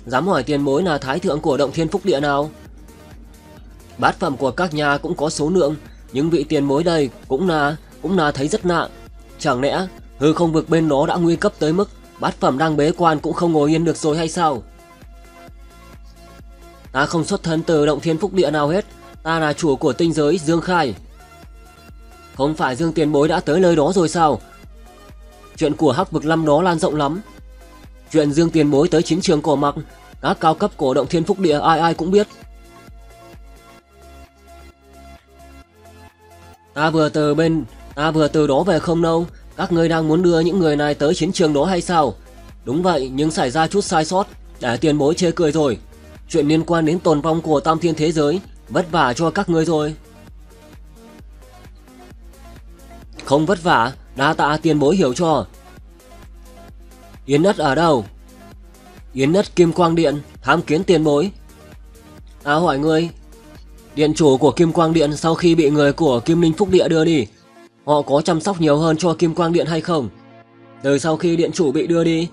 Dám hỏi tiền mối là thái thượng của động thiên phúc địa nào? Bát phẩm của các nhà cũng có số lượng, nhưng vị tiền mối đây cũng là cũng là thấy rất nặng. Chẳng lẽ hư không vực bên đó đã nguy cấp tới mức bát phẩm đang bế quan cũng không ngồi yên được rồi hay sao? Ta không xuất thân từ động thiên phúc địa nào hết, ta là chủ của tinh giới Dương Khai. Không phải Dương tiền bối đã tới nơi đó rồi sao? Chuyện của hắc vực Lâm đó lan rộng lắm. Chuyện Dương tiền bối tới chiến trường cổ mặc, các cao cấp cổ động thiên phúc địa ai ai cũng biết. Ta vừa từ bên, ta vừa từ đó về không đâu, các ngươi đang muốn đưa những người này tới chiến trường đó hay sao? Đúng vậy, nhưng xảy ra chút sai sót, để tiền bối chê cười rồi. Chuyện liên quan đến tồn vong của tam thiên thế giới, vất vả cho các ngươi rồi. Không vất vả, đa tạ tiền bối hiểu cho. Yến nất ở đâu? Yến nất Kim Quang Điện, tham kiến tiền bối. À hỏi ngươi, điện chủ của Kim Quang Điện sau khi bị người của Kim Linh Phúc Địa đưa đi, họ có chăm sóc nhiều hơn cho Kim Quang Điện hay không? Từ sau khi điện chủ bị đưa đi,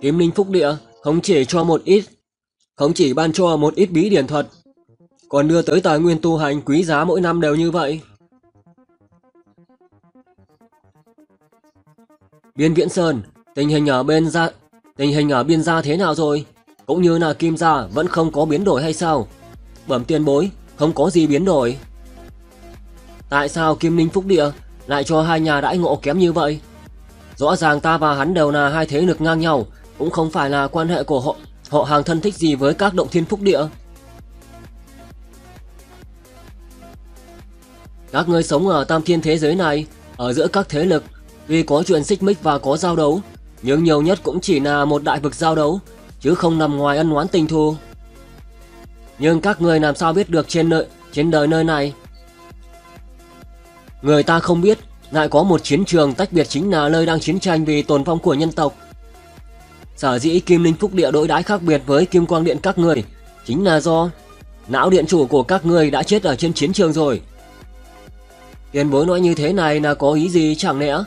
Kim Linh Phúc Địa không chỉ cho một ít, không chỉ ban cho một ít bí điển thuật, còn đưa tới tài nguyên tu hành quý giá mỗi năm đều như vậy. Biên Viễn Sơn, tình hình ở bên gia tình hình ở biên gia thế nào rồi? Cũng như là Kim gia vẫn không có biến đổi hay sao? Bẩm tiền bối, không có gì biến đổi. Tại sao Kim Ninh Phúc Địa lại cho hai nhà đãi ngộ kém như vậy? Rõ ràng ta và hắn đều là hai thế lực ngang nhau, cũng không phải là quan hệ của họ họ hàng thân thích gì với các động thiên phúc địa. Các ngươi sống ở tam thiên thế giới này, ở giữa các thế lực, tuy có chuyện xích mích và có giao đấu, nhưng nhiều nhất cũng chỉ là một đại vực giao đấu, chứ không nằm ngoài ân oán tình thù. Nhưng các người làm sao biết được trên nơi, trên đời nơi này? Người ta không biết, lại có một chiến trường tách biệt chính là nơi đang chiến tranh vì tồn vong của nhân tộc. Sở dĩ Kim Linh Phúc Địa đối đãi khác biệt với Kim Quang Điện các người, chính là do não điện chủ của các người đã chết ở trên chiến trường rồi. Tiền bối nói như thế này là có ý gì chẳng lẽ?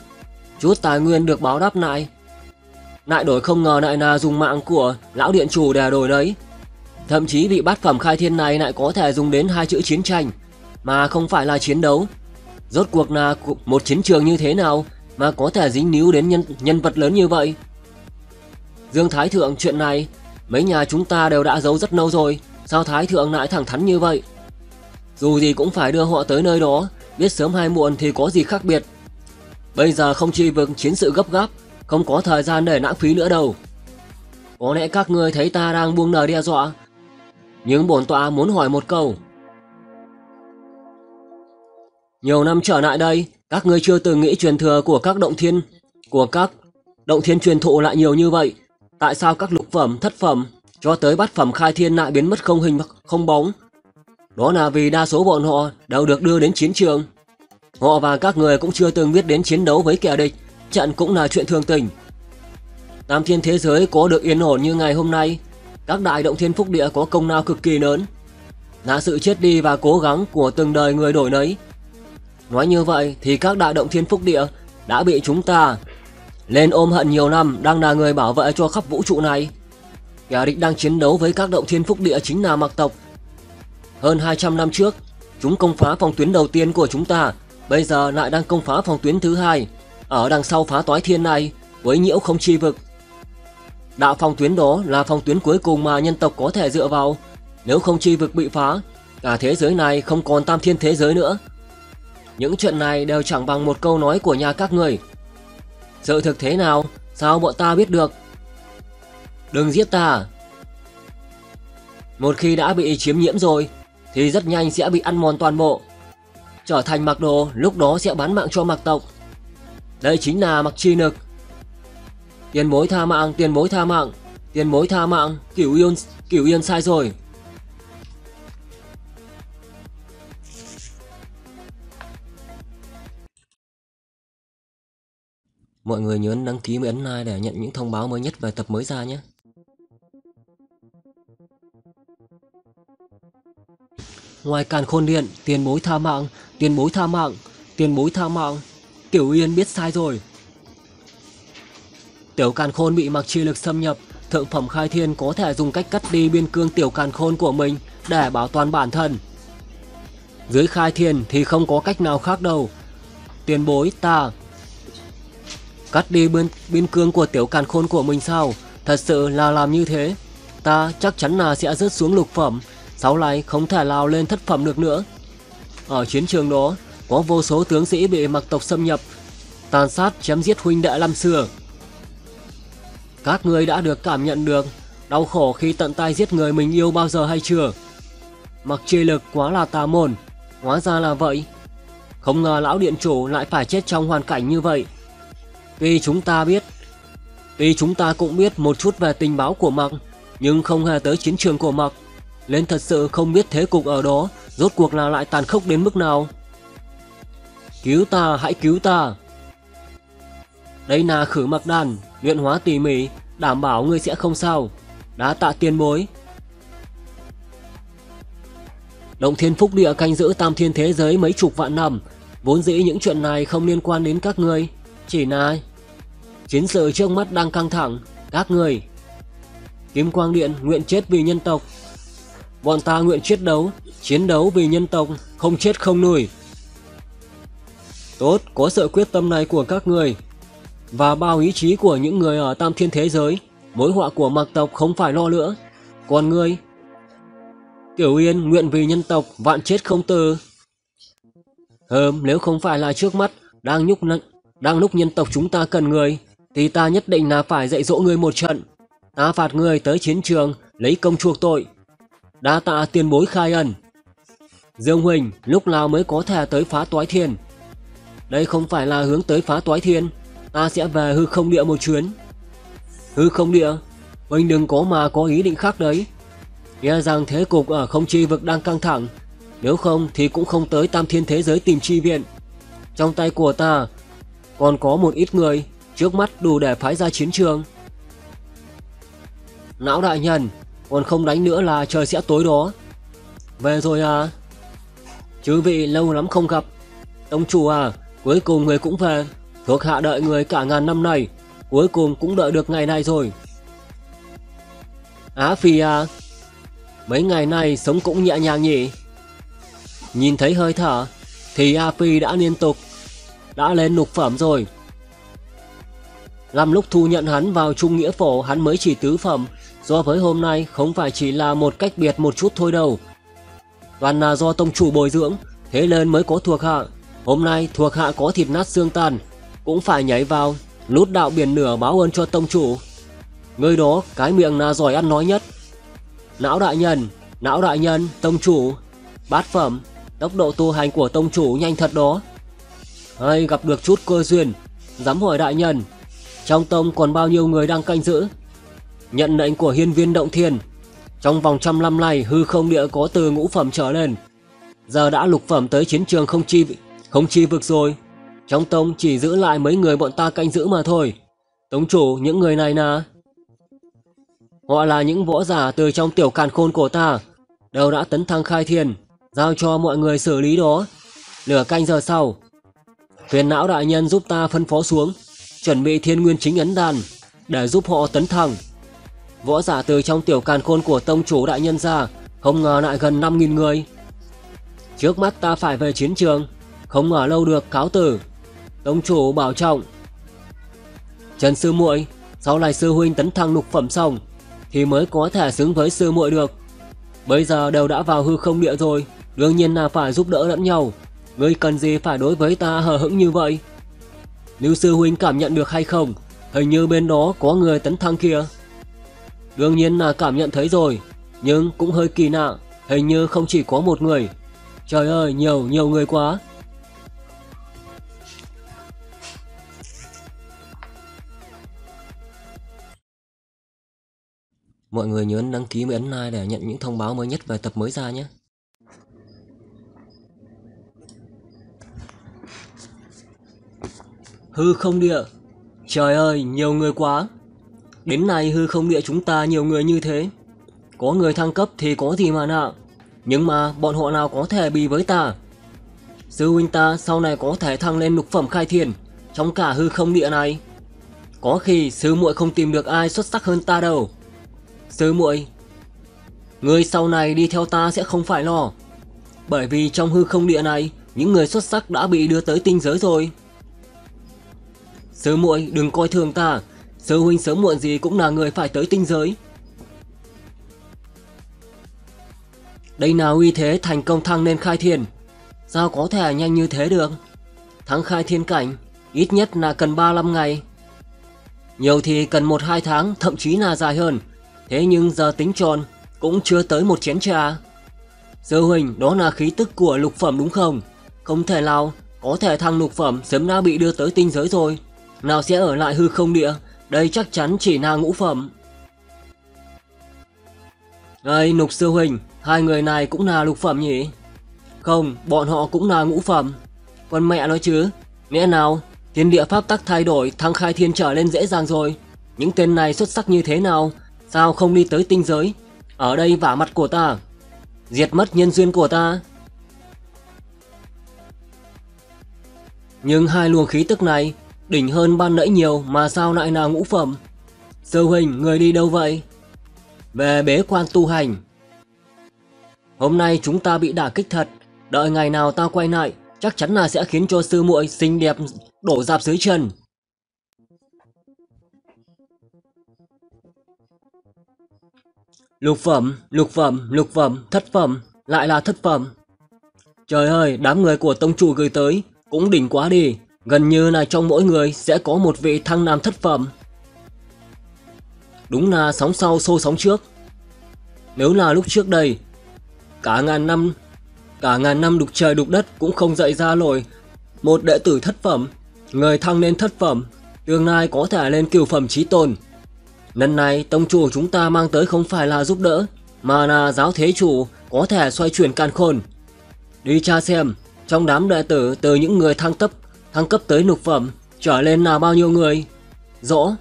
Chút tài nguyên được báo đáp lại. Lại đổi không ngờ lại là dùng mạng của lão điện chủ để đổi đấy. Thậm chí vị bát phẩm khai thiên này lại có thể dùng đến hai chữ chiến tranh, mà không phải là chiến đấu. Rốt cuộc là một chiến trường như thế nào mà có thể dính níu đến nhân, nhân vật lớn như vậy? Dương Thái Thượng chuyện này, mấy nhà chúng ta đều đã giấu rất lâu rồi, sao Thái Thượng lại thẳng thắn như vậy? Dù gì cũng phải đưa họ tới nơi đó, biết sớm hay muộn thì có gì khác biệt. Bây giờ không chi vực chiến sự gấp gáp, không có thời gian để lãng phí nữa đâu. Có lẽ các ngươi thấy ta đang buông lời đe dọa, nhưng bổn tọa muốn hỏi một câu. Nhiều năm trở lại đây, các ngươi chưa từng nghĩ truyền thừa của các động thiên, của các động thiên truyền thụ lại nhiều như vậy. Tại sao các lục phẩm, thất phẩm, cho tới bát phẩm khai thiên lại biến mất không hình không bóng? Đó là vì đa số bọn họ đều được đưa đến chiến trường. Họ và các người cũng chưa từng biết đến chiến đấu với kẻ địch, trận cũng là chuyện thường tình. Tam thiên thế giới có được yên ổn như ngày hôm nay, các đại động thiên phúc địa có công lao cực kỳ lớn. Là sự chết đi và cố gắng của từng đời người đổi nấy. Nói như vậy thì các đại động thiên phúc địa đã bị chúng ta lên ôm hận nhiều năm đang là người bảo vệ cho khắp vũ trụ này. Kẻ địch đang chiến đấu với các động thiên phúc địa chính là mặc tộc. Hơn 200 năm trước, chúng công phá phòng tuyến đầu tiên của chúng ta, bây giờ lại đang công phá phòng tuyến thứ hai ở đằng sau phá toái thiên này với nhiễu không chi vực. Đạo phòng tuyến đó là phòng tuyến cuối cùng mà nhân tộc có thể dựa vào. Nếu không chi vực bị phá, cả thế giới này không còn tam thiên thế giới nữa. Những chuyện này đều chẳng bằng một câu nói của nhà các người. Sự thực thế nào, sao bọn ta biết được? Đừng giết ta. Một khi đã bị chiếm nhiễm rồi, thì rất nhanh sẽ bị ăn mòn toàn bộ. Trở thành mặc đồ, lúc đó sẽ bán mạng cho mặc tộc. Đây chính là mặc chi nực. Tiền bối tha mạng, tiền bối tha mạng, tiền bối tha mạng, cửu yên, cửu yên sai rồi. Mọi người nhớ đăng ký và ấn like để nhận những thông báo mới nhất về tập mới ra nhé. Ngoài càn khôn điện, tiền bối tha mạng, tiền bối tha mạng, tiền bối tha mạng. tiểu Yên biết sai rồi. tiểu càn khôn bị mặc chi lực xâm nhập, thượng phẩm khai thiên có thể dùng cách cắt đi biên cương tiểu càn khôn của mình để bảo toàn bản thân. Dưới khai thiên thì không có cách nào khác đâu. Tiền bối ta Cắt đi biên, biên cương của tiểu càn khôn của mình sao? Thật sự là làm như thế. Ta chắc chắn là sẽ rớt xuống lục phẩm, sau này không thể lao lên thất phẩm được nữa. Ở chiến trường đó, có vô số tướng sĩ bị mặc tộc xâm nhập, tàn sát chém giết huynh đệ năm xưa. Các ngươi đã được cảm nhận được đau khổ khi tận tay giết người mình yêu bao giờ hay chưa? Mặc chi lực quá là tà môn, hóa ra là vậy. Không ngờ lão điện chủ lại phải chết trong hoàn cảnh như vậy. Tuy chúng ta biết, tuy chúng ta cũng biết một chút về tình báo của Mặc, nhưng không hề tới chiến trường của Mặc. Lên thật sự không biết thế cục ở đó rốt cuộc là lại tàn khốc đến mức nào. Cứu ta, hãy cứu ta. Đây là khử mặc đàn, luyện hóa tỉ mỉ, đảm bảo ngươi sẽ không sao. Đã tạ tiền bối. Động thiên phúc địa canh giữ tam thiên thế giới mấy chục vạn năm, vốn dĩ những chuyện này không liên quan đến các ngươi, chỉ là chiến sự trước mắt đang căng thẳng, các ngươi. Kim Quang Điện nguyện chết vì nhân tộc. Bọn ta nguyện chiến đấu, chiến đấu vì nhân tộc, không chết không nuôi. Tốt, có sự quyết tâm này của các người và bao ý chí của những người ở tam thiên thế giới, mối họa của mặc tộc không phải lo nữa. Còn ngươi, Kiểu Yên nguyện vì nhân tộc vạn chết không từ. Hờm, nếu không phải là trước mắt đang nhúc nặng, đang lúc nhân tộc chúng ta cần người, thì ta nhất định là phải dạy dỗ người một trận. Ta phạt người tới chiến trường, lấy công chuộc tội. Đa tạ tiền bối khai ân. Dương Huỳnh lúc nào mới có thể tới phá toái thiên? Đây không phải là hướng tới phá toái thiên, ta sẽ về hư không địa một chuyến. Hư không địa, Huỳnh đừng có mà có ý định khác đấy. Nghe rằng thế cục ở không chi vực đang căng thẳng, nếu không thì cũng không tới tam thiên thế giới tìm chi viện. Trong tay của ta còn có một ít người, trước mắt đủ để phái ra chiến trường. Não đại nhân, còn không đánh nữa là trời sẽ tối đó. Về rồi à? Chứ vị lâu lắm không gặp. Tông chủ à, cuối cùng người cũng về. Thuộc hạ đợi người cả ngàn năm này, cuối cùng cũng đợi được ngày này rồi. Á Phi à, mấy ngày nay sống cũng nhẹ nhàng nhỉ. Nhìn thấy hơi thở, thì A Phi đã liên tục, đã lên lục phẩm rồi. Làm lúc thu nhận hắn vào trung nghĩa phổ hắn mới chỉ tứ phẩm, do với hôm nay không phải chỉ là một cách biệt một chút thôi đâu. Toàn là do tông chủ bồi dưỡng, thế nên mới có thuộc hạ. Hôm nay thuộc hạ có thịt nát xương tan, cũng phải nhảy vào, lút đạo biển nửa báo ơn cho tông chủ. Người đó cái miệng là giỏi ăn nói nhất. Não đại nhân, não đại nhân, tông chủ, bát phẩm, tốc độ tu hành của tông chủ nhanh thật đó. Hay gặp được chút cơ duyên, dám hỏi đại nhân, trong tông còn bao nhiêu người đang canh giữ? Nhận lệnh của hiên viên động thiên, trong vòng trăm năm này hư không địa có từ ngũ phẩm trở lên. Giờ đã lục phẩm tới chiến trường không chi không chi vực rồi. Trong tông chỉ giữ lại mấy người bọn ta canh giữ mà thôi. Tống chủ những người này là... Họ là những võ giả từ trong tiểu càn khôn của ta, đều đã tấn thăng khai thiên, giao cho mọi người xử lý đó. Nửa canh giờ sau, huyền não đại nhân giúp ta phân phó xuống, chuẩn bị thiên nguyên chính ấn đàn, để giúp họ tấn thăng. Võ giả từ trong tiểu càn khôn của tông chủ đại nhân ra, không ngờ lại gần 5.000 người. Trước mắt ta phải về chiến trường, không ngờ lâu được cáo tử. Tông chủ bảo trọng. Trần sư muội, sau này sư huynh tấn thăng lục phẩm xong, thì mới có thể xứng với sư muội được. Bây giờ đều đã vào hư không địa rồi, đương nhiên là phải giúp đỡ lẫn nhau. Ngươi cần gì phải đối với ta hờ hững như vậy? Lưu sư huynh cảm nhận được hay không? Hình như bên đó có người tấn thăng kia. Đương nhiên là cảm nhận thấy rồi, nhưng cũng hơi kỳ lạ, hình như không chỉ có một người. Trời ơi, nhiều, nhiều người quá. Mọi người nhớ đăng ký và ấn like để nhận những thông báo mới nhất về tập mới ra nhé. Hư không địa Trời ơi, nhiều người quá Đến nay hư không địa chúng ta nhiều người như thế Có người thăng cấp thì có gì mà nạ Nhưng mà bọn họ nào có thể bì với ta Sư huynh ta sau này có thể thăng lên lục phẩm khai thiên Trong cả hư không địa này có khi sư muội không tìm được ai xuất sắc hơn ta đâu. Sư muội, người sau này đi theo ta sẽ không phải lo. Bởi vì trong hư không địa này, những người xuất sắc đã bị đưa tới tinh giới rồi. Sư muội đừng coi thường ta, sư huynh sớm muộn gì cũng là người phải tới tinh giới. Đây nào uy thế thành công thăng lên khai thiên. Sao có thể nhanh như thế được? Thắng khai thiên cảnh, ít nhất là cần 35 ngày. Nhiều thì cần 1-2 tháng, thậm chí là dài hơn. Thế nhưng giờ tính tròn, cũng chưa tới một chén trà. Sư huynh, đó là khí tức của lục phẩm đúng không? Không thể nào, có thể thăng lục phẩm sớm đã bị đưa tới tinh giới rồi. Nào sẽ ở lại hư không địa, đây chắc chắn chỉ là ngũ phẩm. Ây, Nục Sư Huynh, hai người này cũng là lục phẩm nhỉ? Không, bọn họ cũng là ngũ phẩm. Còn mẹ nói chứ, nghĩa nào, thiên địa pháp tắc thay đổi, thăng khai thiên trở lên dễ dàng rồi. Những tên này xuất sắc như thế nào, sao không đi tới tinh giới? Ở đây vả mặt của ta, diệt mất nhân duyên của ta. Nhưng hai luồng khí tức này đỉnh hơn ban nãy nhiều mà sao lại là ngũ phẩm? Sư huynh, người đi đâu vậy? Về bế quan tu hành. Hôm nay chúng ta bị đả kích thật, đợi ngày nào ta quay lại, chắc chắn là sẽ khiến cho sư muội xinh đẹp đổ dạp dưới chân. Lục phẩm, lục phẩm, lục phẩm, thất phẩm, lại là thất phẩm. Trời ơi, đám người của tông chủ gửi tới, cũng đỉnh quá đi, gần như là trong mỗi người sẽ có một vị thăng nam thất phẩm. Đúng là sóng sau xô sóng trước. Nếu là lúc trước đây, cả ngàn năm, cả ngàn năm đục trời đục đất cũng không dậy ra nổi một đệ tử thất phẩm, người thăng lên thất phẩm, tương lai có thể lên cửu phẩm chí tôn. Lần này tông chủ chúng ta mang tới không phải là giúp đỡ, mà là giáo thế chủ có thể xoay chuyển can khôn. Đi tra xem, trong đám đệ tử từ những người thăng cấp, thăng cấp tới lục phẩm, trở lên là bao nhiêu người? Rõ.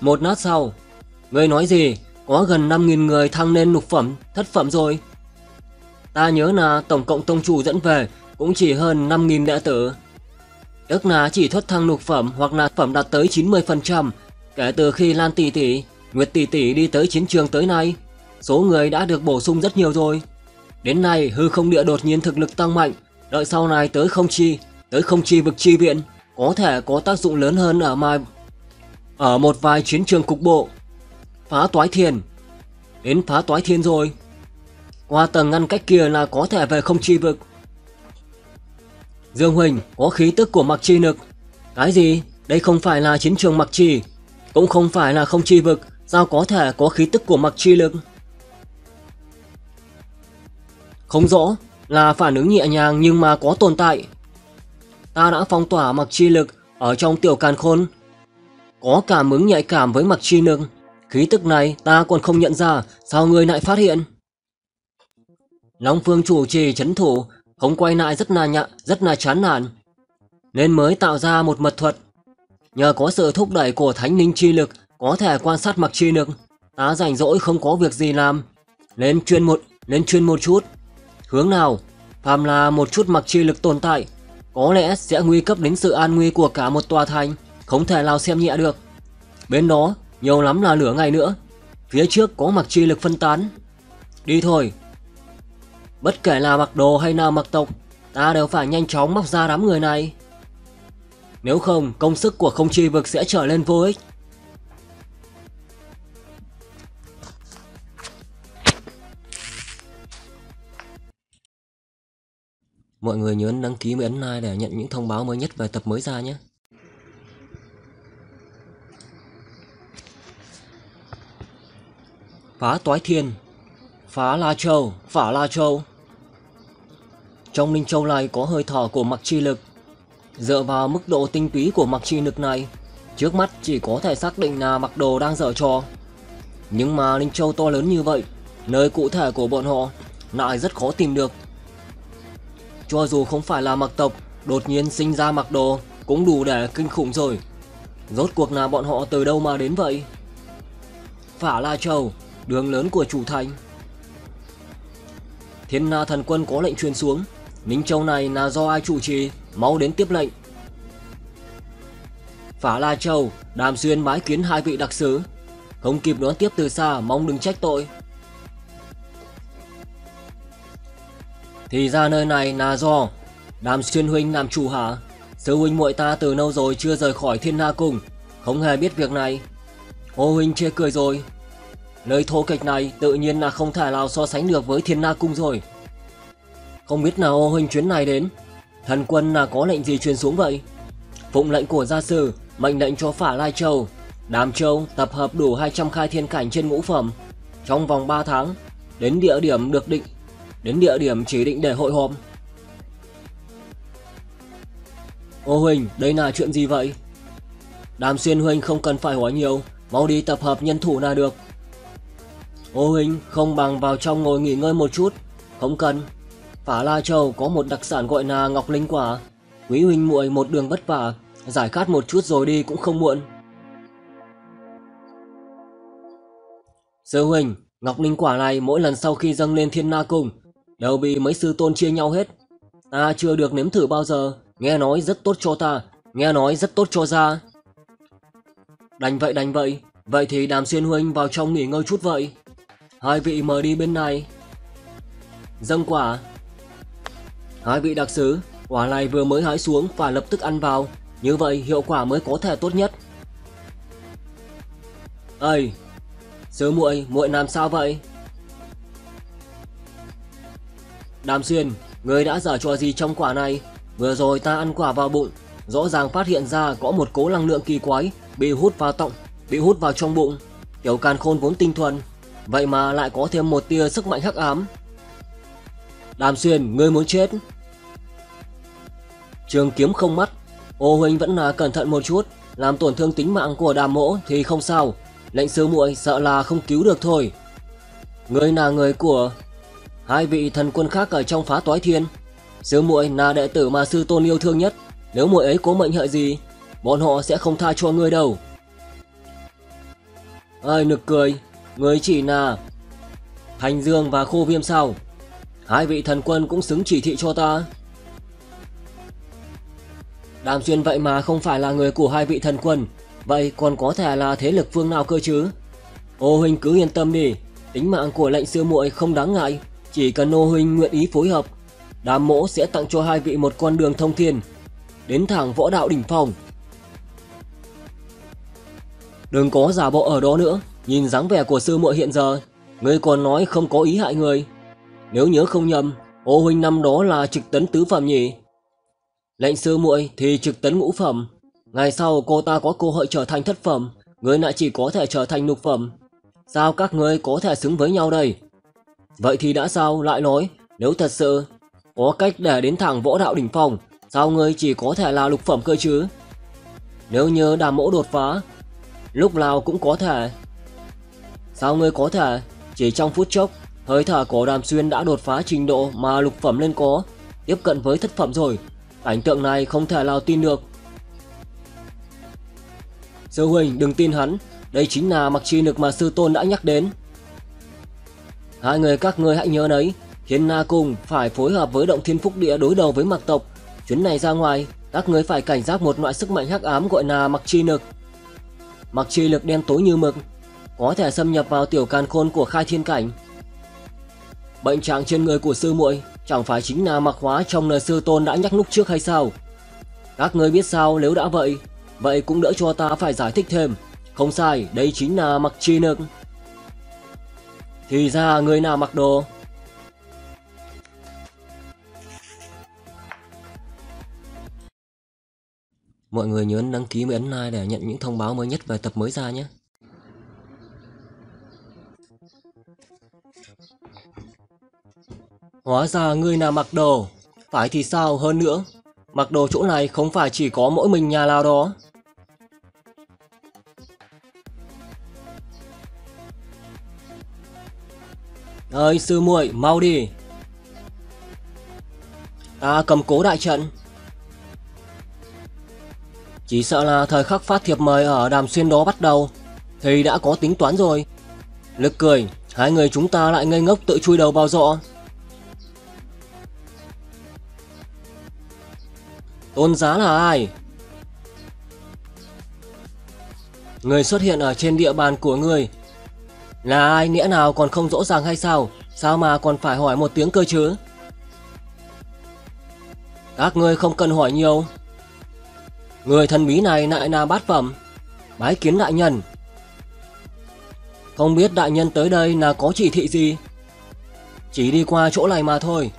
Một nát sau, Ngươi nói gì? Có gần 5.000 người thăng lên lục phẩm, thất phẩm rồi. Ta nhớ là tổng cộng tông chủ dẫn về cũng chỉ hơn 5.000 đệ tử. Tức là chỉ thoát thăng lục phẩm hoặc là phẩm đạt tới 90% kể từ khi Lan Tỷ Tỷ, Nguyệt Tỷ Tỷ đi tới chiến trường tới nay. Số người đã được bổ sung rất nhiều rồi. Đến nay hư không địa đột nhiên thực lực tăng mạnh, đợi sau này tới không chi, tới không chi vực chi viện, có thể có tác dụng lớn hơn ở mai ở một vài chiến trường cục bộ. Phá toái thiên. Đến phá toái thiên rồi. Qua tầng ngăn cách kia là có thể về không chi vực. Dương Huỳnh có khí tức của mặc chi nực. Cái gì? Đây không phải là chiến trường mặc chi. Cũng không phải là không chi vực. Sao có thể có khí tức của mặc chi lực? Không rõ. Là phản ứng nhẹ nhàng nhưng mà có tồn tại. Ta đã phong tỏa mặc chi lực ở trong tiểu càn khôn. Có cảm ứng nhạy cảm với mặc chi lực. Khí tức này ta còn không nhận ra, sao người lại phát hiện? Long Phương chủ trì chấn thủ, không quay lại rất là nhạ, rất là chán nản. Nên mới tạo ra một mật thuật. Nhờ có sự thúc đẩy của thánh linh chi lực, có thể quan sát mặc chi lực. Ta rảnh rỗi không có việc gì làm. nên chuyên một, nên chuyên một chút. Hướng nào? Phàm là một chút mặc chi lực tồn tại, có lẽ sẽ nguy cấp đến sự an nguy của cả một tòa thành, không thể nào xem nhẹ được. Bên đó, nhiều lắm là nửa ngày nữa. Phía trước có mặc chi lực phân tán. Đi thôi. Bất kể là mặc đồ hay là mặc tộc, ta đều phải nhanh chóng móc ra đám người này. Nếu không, công sức của không chi vực sẽ trở lên vô ích. Mọi người nhớ đăng ký và ấn like để nhận những thông báo mới nhất về tập mới ra nhé. Phá toái thiên, Phá La Châu Phá La Châu. Trong Linh Châu này có hơi thở của mặc chi lực. Dựa vào mức độ tinh túy của mặc chi lực này, Trước mắt chỉ có thể xác định là mặc đồ đang dở trò. Nhưng mà Linh Châu to lớn như vậy, Nơi cụ thể của bọn họ lại rất khó tìm được. Cho dù không phải là mặc tộc Đột nhiên sinh ra mặc đồ Cũng đủ để kinh khủng rồi Rốt cuộc là bọn họ từ đâu mà đến vậy Phả La Châu đường lớn của chủ thành. Thiên Na thần quân có lệnh truyền xuống, Ninh Châu này là do ai chủ trì, mau đến tiếp lệnh. Phả La Châu, Đàm Xuyên bái kiến hai vị đặc sứ. Không kịp đón tiếp từ xa, mong đừng trách tội. Thì ra nơi này là do Đàm Xuyên huynh làm chủ hả? Sư huynh muội ta từ lâu rồi chưa rời khỏi Thiên Na Cung, không hề biết việc này. Ô huynh chê cười rồi. Lời thô kịch này tự nhiên là không thể nào so sánh được với Thiên Na Cung rồi. Không biết nào ô huynh chuyến này đến, thần quân là có lệnh gì truyền xuống vậy? Phụng lệnh của gia sư, mệnh lệnh cho Phả Lai Châu, Đàm Châu tập hợp đủ 200 khai thiên cảnh trên ngũ phẩm trong vòng 3 tháng đến địa điểm được định, đến địa điểm chỉ định để hội họp. Ô Huỳnh, đây là chuyện gì vậy? Đàm Xuyên Huỳnh không cần phải hỏi nhiều, mau đi tập hợp nhân thủ là được. Ô Huỳnh, không bằng vào trong ngồi nghỉ ngơi một chút, không cần. Phả La Châu có một đặc sản gọi là Ngọc Linh Quả. Quý Huỳnh muội một đường vất vả, giải khát một chút rồi đi cũng không muộn. Sư Huỳnh, Ngọc Linh Quả này mỗi lần sau khi dâng lên Thiên Na Cung đều bị mấy sư tôn chia nhau hết. Ta chưa được nếm thử bao giờ, Nghe nói rất tốt cho ta, nghe nói rất tốt cho ra. Đành vậy đành vậy, vậy thì đàm xuyên huynh vào trong nghỉ ngơi chút vậy. Hai vị mời đi bên này. Dâng quả. Hai vị đặc sứ, quả này vừa mới hái xuống phải lập tức ăn vào, như vậy hiệu quả mới có thể tốt nhất. Ây, sứ muội, muội làm sao vậy? Đàm xuyên, người đã giả trò gì trong quả này Vừa rồi ta ăn quả vào bụng, rõ ràng phát hiện ra có một cố năng lượng kỳ quái bị hút vào tọng, bị hút vào trong bụng. Tiểu càn khôn vốn tinh thuần, vậy mà lại có thêm một tia sức mạnh hắc ám. Đàm xuyên, ngươi muốn chết. Trường kiếm không mắt, ô huynh vẫn là cẩn thận một chút, làm tổn thương tính mạng của đàm mỗ thì không sao. Lệnh sư muội sợ là không cứu được thôi. Ngươi là người của hai vị thần quân khác ở trong phá toái thiên. Sư muội là đệ tử mà sư tôn yêu thương nhất, nếu muội ấy có mệnh hệ gì, bọn họ sẽ không tha cho ngươi đâu. Ơi nực cười, người chỉ là Thành Dương và Khô Viêm sao? Hai vị thần quân cũng xứng chỉ thị cho ta. Đàm Xuyên vậy mà không phải là người của hai vị thần quân, vậy còn có thể là thế lực phương nào cơ chứ? Ô huynh cứ yên tâm đi, tính mạng của lệnh sư muội không đáng ngại, chỉ cần ô huynh nguyện ý phối hợp đám mỗ sẽ tặng cho hai vị một con đường thông thiên, đến thẳng võ đạo đỉnh phong. Đừng có giả bộ ở đó nữa, nhìn dáng vẻ của sư muội hiện giờ, ngươi còn nói không có ý hại người. Nếu nhớ không nhầm, ô huynh năm đó là trực tấn tứ phẩm nhỉ? Lệnh sư muội thì trực tấn ngũ phẩm, ngày sau cô ta có cơ hội trở thành thất phẩm, ngươi lại chỉ có thể trở thành lục phẩm. Sao các ngươi có thể xứng với nhau đây? Vậy thì đã sao lại nói, nếu thật sự có cách để đến thẳng võ đạo đỉnh phong, sao ngươi chỉ có thể là lục phẩm cơ chứ? Nếu như đàm mẫu đột phá, lúc nào cũng có thể. Sao ngươi có thể? Chỉ trong phút chốc, hơi thở của đàm xuyên đã đột phá trình độ mà lục phẩm lên có, tiếp cận với thất phẩm rồi. Cảnh tượng này không thể nào tin được. Sư huynh đừng tin hắn, đây chính là mặc chi lực mà sư tôn đã nhắc đến. Hai người các ngươi hãy nhớ đấy, Thiên Na Cung phải phối hợp với động thiên phúc địa đối đầu với mặc tộc. Chuyến này ra ngoài, các người phải cảnh giác một loại sức mạnh hắc ám gọi là mặc chi lực. Mặc chi lực đen tối như mực, có thể xâm nhập vào tiểu càn khôn của khai thiên cảnh. Bệnh trạng trên người của sư muội chẳng phải chính là mặc hóa trong lời sư tôn đã nhắc lúc trước hay sao? Các người biết sao nếu đã vậy, vậy cũng đỡ cho ta phải giải thích thêm. Không sai, đây chính là mặc chi lực. Thì ra người nào mặc đồ Mọi người nhớ đăng ký và ấn like để nhận những thông báo mới nhất về tập mới ra nhé. Hóa ra ngươi là mặc đồ, phải thì sao hơn nữa. Mặc đồ chỗ này không phải chỉ có mỗi mình nhà lao đó. Ơi, sư muội, mau đi. Ta cầm cố đại trận. Chỉ sợ là thời khắc phát thiệp mời ở đàm xuyên đó bắt đầu, Thì đã có tính toán rồi Lực cười, Hai người chúng ta lại ngây ngốc tự chui đầu vào rọ Tôn giá là ai? người xuất hiện ở trên địa bàn của người. Là ai nghĩa nào còn không rõ ràng hay sao? Sao mà còn phải hỏi một tiếng cơ chứ? Các ngươi không cần hỏi nhiều. Người thần bí này lại là bát phẩm. Bái kiến đại nhân. Không biết đại nhân tới đây là có chỉ thị gì? Chỉ đi qua chỗ này mà thôi.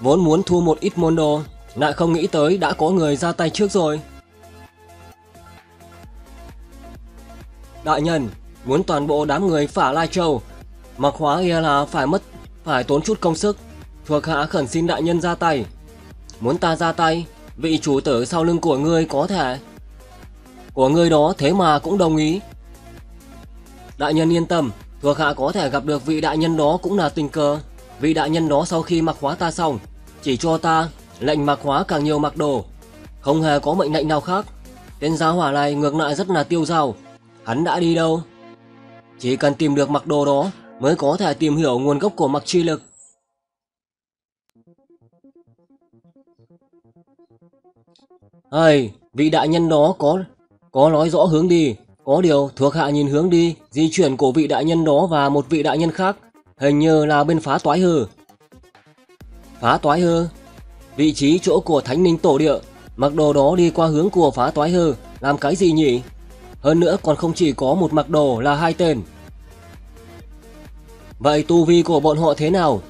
Vốn muốn thu một ít môn đồ, lại không nghĩ tới đã có người ra tay trước rồi. Đại nhân, muốn toàn bộ đám người phả Lai Châu, mặc hóa e là phải mất, phải tốn chút công sức. Thuộc hạ khẩn xin đại nhân ra tay. Muốn ta ra tay, vị chủ tử sau lưng của ngươi có thể. Của ngươi đó thế mà cũng đồng ý. Đại nhân yên tâm, thuộc hạ có thể gặp được vị đại nhân đó cũng là tình cờ. Vị đại nhân đó sau khi mặc hóa ta xong, chỉ cho ta lệnh mặc hóa càng nhiều mặc đồ. Không hề có mệnh lệnh nào khác. Tên giáo hỏa này ngược lại rất là tiêu dao. Hắn đã đi đâu? Chỉ cần tìm được mặc đồ đó mới có thể tìm hiểu nguồn gốc của mặc chi lực. Ây, vị đại nhân đó có có nói rõ hướng đi, có điều thuộc hạ nhìn hướng đi, di chuyển của vị đại nhân đó và một vị đại nhân khác, hình như là bên phá toái hư. Phá toái hư? Vị trí chỗ của Thánh Ninh Tổ Địa, mặc đồ đó đi qua hướng của phá toái hư, làm cái gì nhỉ? Hơn nữa còn không chỉ có một mặc đồ là hai tên. Vậy tu vi của bọn họ thế nào?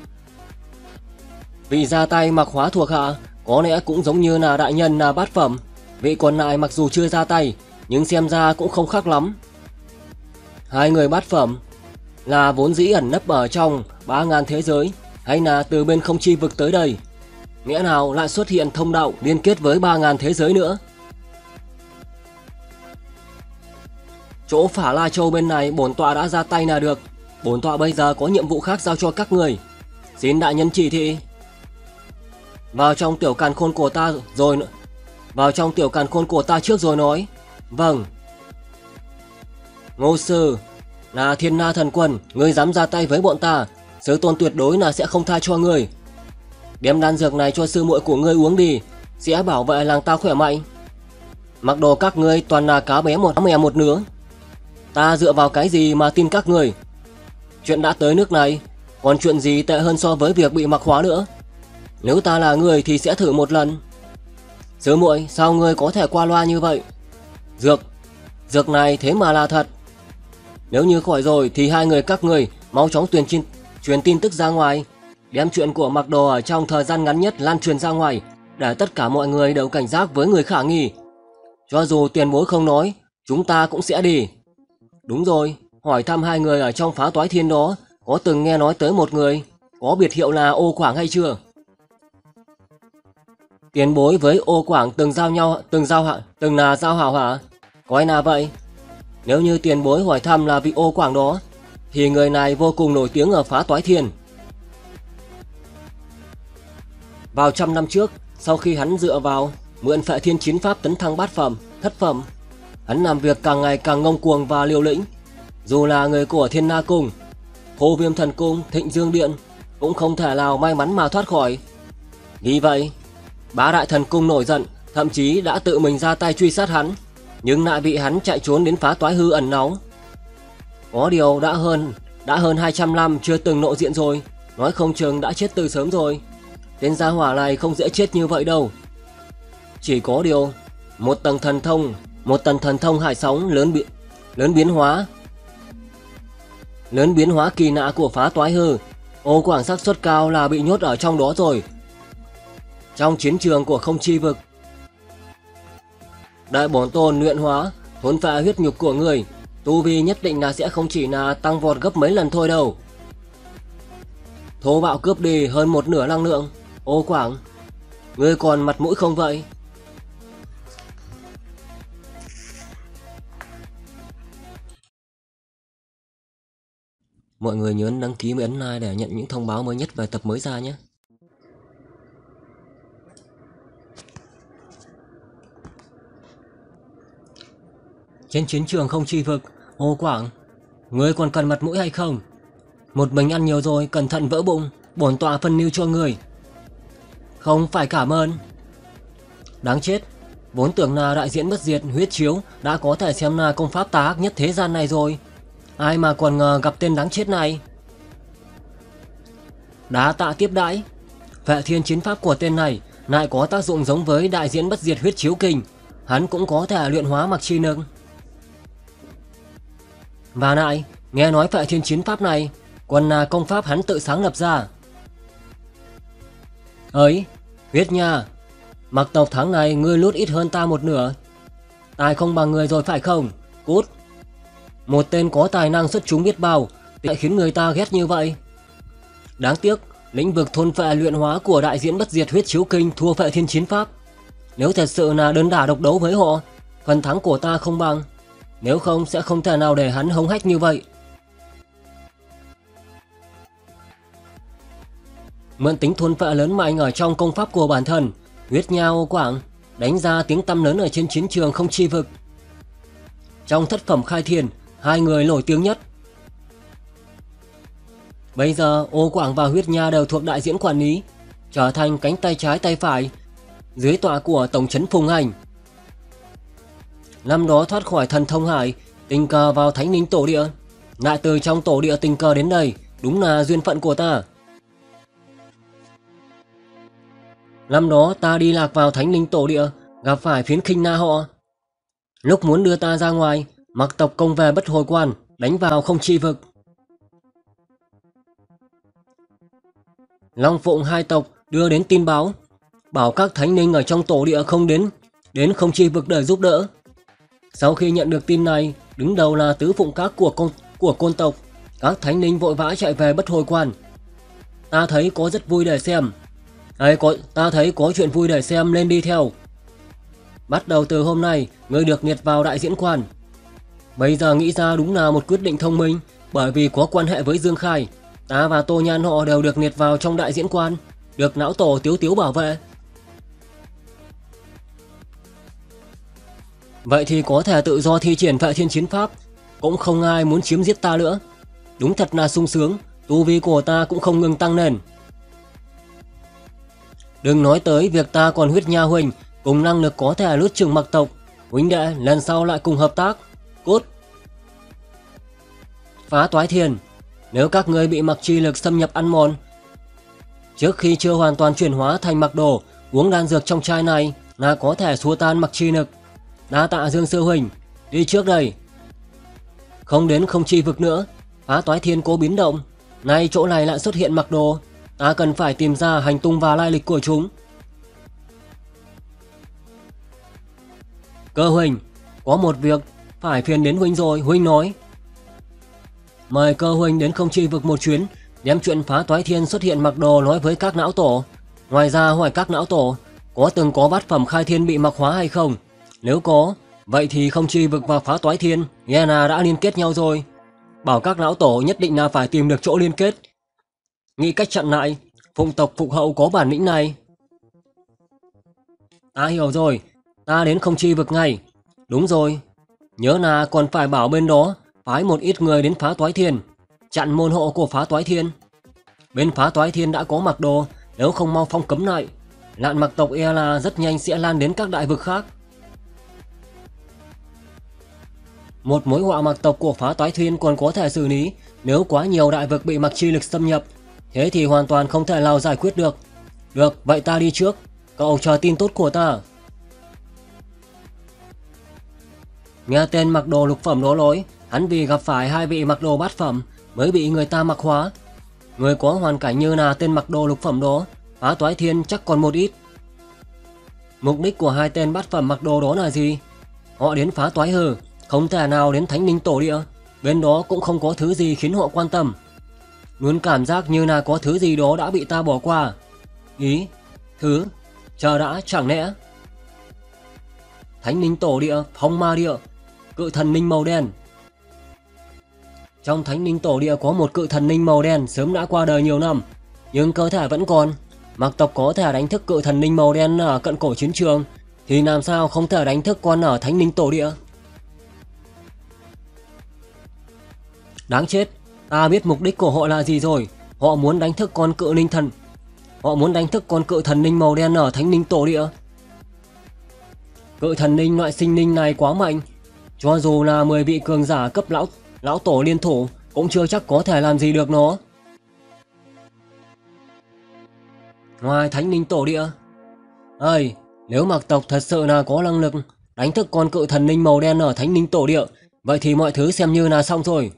Vị ra tay mặc hóa thuộc hạ có lẽ cũng giống như là đại nhân là bát phẩm. Vị còn lại mặc dù chưa ra tay, nhưng xem ra cũng không khác lắm. Hai người bát phẩm là vốn dĩ ẩn nấp ở trong ba ngàn thế giới hay là từ bên không chi vực tới đây. Nghĩa nào lại xuất hiện thông đạo liên kết với ba ngàn thế giới nữa. Chỗ phả La Châu bên này bổn tọa đã ra tay là được. Bổn tọa bây giờ có nhiệm vụ khác giao cho các người. Xin đại nhân chỉ thị. Vào trong tiểu càn khôn của ta rồi. Vào trong tiểu càn khôn của ta trước rồi nói. Vâng. Ngô sư, là thiên na thần quân, ngươi dám ra tay với bọn ta, sứ tôn tuyệt đối là sẽ không tha cho ngươi. Đem đan dược này cho sư muội của ngươi uống đi, sẽ bảo vệ làng ta khỏe mạnh. Mặc đồ các ngươi toàn là cá bé một mè một nướng. Ta dựa vào cái gì mà tin các người? Chuyện đã tới nước này, còn chuyện gì tệ hơn so với việc bị mặc hóa nữa? Nếu ta là người thì sẽ thử một lần. Sứ muội, sao ngươi có thể qua loa như vậy? Dược, dược này thế mà là thật. Nếu như khỏi rồi thì hai người các người mau chóng truyền tin, truyền tin tức ra ngoài, đem chuyện của mặc đồ ở trong thời gian ngắn nhất lan truyền ra ngoài, để tất cả mọi người đều cảnh giác với người khả nghi. Cho dù tiền bối không nói, chúng ta cũng sẽ đi. Đúng rồi, hỏi thăm hai người ở trong phá toái thiên đó, có từng nghe nói tới một người, có biệt hiệu là ô quảng hay chưa? Tiền bối với ô quảng từng giao nhau, từng giao hạ, từng là giao hảo hả? Coi là vậy. Nếu như tiền bối hỏi thăm là vị ô quảng đó, thì người này vô cùng nổi tiếng ở phá toái thiên. Vào trăm năm trước, sau khi hắn dựa vào mượn phệ thiên chiến pháp tấn thăng bát phẩm, thất phẩm, hắn làm việc càng ngày càng ngông cuồng và liều lĩnh. Dù là người của thiên na cung, hồ viêm thần cung, thịnh dương điện, cũng không thể nào may mắn mà thoát khỏi. Vì vậy, bá đại thần cung nổi giận, thậm chí đã tự mình ra tay truy sát hắn, nhưng lại bị hắn chạy trốn đến phá toái hư ẩn náu. Có điều đã hơn, đã hơn 200 năm chưa từng nộ diện rồi, nói không chừng đã chết từ sớm rồi. Tên gia hỏa này không dễ chết như vậy đâu. Chỉ có điều, một tầng thần thông, một tầng thần thông hải sóng lớn biến, lớn biến hóa. Lớn biến hóa kỳ lạ của phá toái hư, ô quảng xác suất cao là bị nhốt ở trong đó rồi. Trong chiến trường của không chi vực, đại bổn tôn luyện hóa, thốn phá huyết nhục của người, tu vi nhất định là sẽ không chỉ là tăng vọt gấp mấy lần thôi đâu. Thô bạo cướp đi hơn một nửa năng lượng, ô quảng, ngươi còn mặt mũi không vậy? Mọi người nhớ đăng ký và ấn like để nhận những thông báo mới nhất về tập mới ra nhé. Trên chiến trường không chi vực, Hồ Quảng, ngươi còn cần mặt mũi hay không? Một mình ăn nhiều rồi, cẩn thận vỡ bụng, bổn tọa phân lưu cho người. Không phải cảm ơn. Đáng chết, Vốn tưởng là đại diễn bất diệt huyết chiếu đã có thể xem là công pháp tá ác nhất thế gian này rồi. Ai mà còn ngờ gặp tên đáng chết này. Đá tạ tiếp đãi. Vệ thiên chiến pháp của tên này lại có tác dụng giống với đại diễn bất diệt huyết chiếu kình. Hắn cũng có thể luyện hóa mặc chi nâng. Và lại, nghe nói vệ thiên chiến pháp này còn là công pháp hắn tự sáng lập ra. Ấy, huyết nha, mặc tộc tháng này ngươi lút ít hơn ta một nửa. Tài không bằng người rồi phải không? Cút. Một tên có tài năng xuất chúng biết bao, lại khiến người ta ghét như vậy. Đáng tiếc, lĩnh vực thôn phệ luyện hóa của đại diễn bất diệt huyết chiếu kinh thua phệ thiên chiến pháp. Nếu thật sự là đơn đả độc đấu với họ, phần thắng của ta không bằng. Nếu không sẽ không thể nào để hắn hống hách như vậy. Mượn tính thôn phệ lớn mạnh ở trong công pháp của bản thân, huyết nha ô quảng, đánh ra tiếng tăm lớn ở trên chiến trường không chi vực. Trong thất phẩm khai thiền, hai người nổi tiếng nhất. Bây giờ ô quảng và huyết nha đều thuộc đại diễn quản lý, trở thành cánh tay trái tay phải, dưới tọa của Tổng trấn Phùng Hành. Năm đó thoát khỏi thần thông hải, tình cờ vào thánh ninh tổ địa, lại từ trong tổ địa tình cờ đến đây, đúng là duyên phận của ta. Năm đó ta đi lạc vào thánh linh tổ địa, gặp phải phiến khinh na họ. Lúc muốn đưa ta ra ngoài, mặc tộc công về bất hồi quan, đánh vào không chi vực. Long Phụng hai tộc đưa đến tin báo, bảo các thánh linh ở trong tổ địa không đến, đến không chi vực để giúp đỡ. Sau khi nhận được tin này, đứng đầu là tứ phụng các của con của côn tộc, các thánh linh vội vã chạy về bất hồi quan. Ta thấy có rất vui để xem, Ấy có, ta thấy có chuyện vui để xem nên đi theo. Bắt đầu từ hôm nay, ngươi được nghiệt vào đại diễn quan. Bây giờ nghĩ ra đúng là một quyết định thông minh, bởi vì có quan hệ với Dương Khai. Ta và Tô Nhan họ đều được liệt vào trong đại diễn quan, được não tổ tiếu tiếu bảo vệ. Vậy thì có thể tự do thi triển vệ thiên chiến pháp, cũng không ai muốn chiếm giết ta nữa. Đúng thật là sung sướng, tu vi của ta cũng không ngừng tăng lên. Đừng nói tới việc ta còn huyết nha huynh, cùng năng lực có thể lướt trường mặc tộc. Huynh đệ, lần sau lại cùng hợp tác. Cút! Phá toái thiền, nếu các ngươi bị mặc chi lực xâm nhập ăn mòn, trước khi chưa hoàn toàn chuyển hóa thành mặc đồ, uống đan dược trong chai này là có thể xua tan mặc chi lực. Đa tạ Dương Sư Huỳnh, đi trước đây. Không đến không chi vực nữa, phá toái thiên cố biến động, nay chỗ này lại xuất hiện mặc đồ, Ta cần phải tìm ra hành tung và lai lịch của chúng. Cơ Huỳnh, có một việc phải phiền đến Huynh rồi, Huynh nói. Mời cơ Huynh đến không chi vực một chuyến, đem chuyện phá toái thiên xuất hiện mặc đồ nói với các não tổ. Ngoài ra hỏi các não tổ, có từng có bát phẩm khai thiên bị mặc hóa hay không? Nếu có, vậy thì không chi vực và phá toái thiên, nghe là đã liên kết nhau rồi. Bảo các não tổ nhất định là phải tìm được chỗ liên kết, nghĩ cách chặn lại, phụng tộc phục hậu có bản lĩnh này. Ta hiểu rồi, ta đến không chi vực ngay. Đúng rồi, nhớ là còn phải bảo bên đó phái một ít người đến phá toái thiên, chặn môn hộ của phá toái thiên. Bên phá toái thiên đã có mặc đồ, nếu không mau phong cấm lại, lạn mặc tộc e là rất nhanh sẽ lan đến các đại vực khác. Một mối họa mặc tộc của phá toái thiên còn có thể xử lý nếu quá nhiều đại vực bị mặc chi lực xâm nhập Thế thì hoàn toàn không thể nào giải quyết được. Được, vậy ta đi trước. Cậu chờ tin tốt của ta. Nghe tên mặc đồ lục phẩm đó lỗi hắn vì gặp phải hai vị mặc đồ bát phẩm mới bị người ta mặc hóa. Người có hoàn cảnh như là tên mặc đồ lục phẩm đó, phá toái thiên chắc còn một ít. Mục đích của hai tên bát phẩm mặc đồ đó là gì? Họ đến phá toái hừ, không thể nào đến thánh ninh tổ địa. Bên đó cũng không có thứ gì khiến họ quan tâm. Luôn cảm giác như là có thứ gì đó đã bị ta bỏ qua. Ý, thứ, chờ đã chẳng lẽ. Thánh ninh tổ địa, phong ma địa, cự thần ninh màu đen. Trong thánh ninh tổ địa có một cự thần ninh màu đen sớm đã qua đời nhiều năm, nhưng cơ thể vẫn còn. Mặc tộc có thể đánh thức cự thần ninh màu đen ở cận cổ chiến trường, thì làm sao không thể đánh thức con ở thánh ninh tổ địa? Đáng chết, Ta biết mục đích của họ là gì rồi. Họ muốn đánh thức con cự ninh thần. Họ muốn đánh thức con cự thần ninh màu đen ở thánh ninh tổ địa. Cự thần ninh loại sinh linh này quá mạnh. Cho dù là 10 vị cường giả cấp lão lão tổ liên thủ cũng chưa chắc có thể làm gì được nó. Ngoài thánh linh tổ địa. Ơi, nếu mặc tộc thật sự là có năng lực đánh thức con cự thần linh màu đen ở thánh linh tổ địa, vậy thì mọi thứ xem như là xong rồi.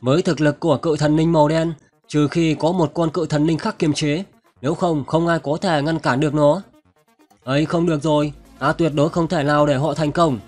Với thực lực của cự thần linh màu đen, trừ khi có một con cự thần linh khác kiềm chế, nếu không không ai có thể ngăn cản được nó. ấy không được rồi, ta tuyệt đối không thể nào để họ thành công.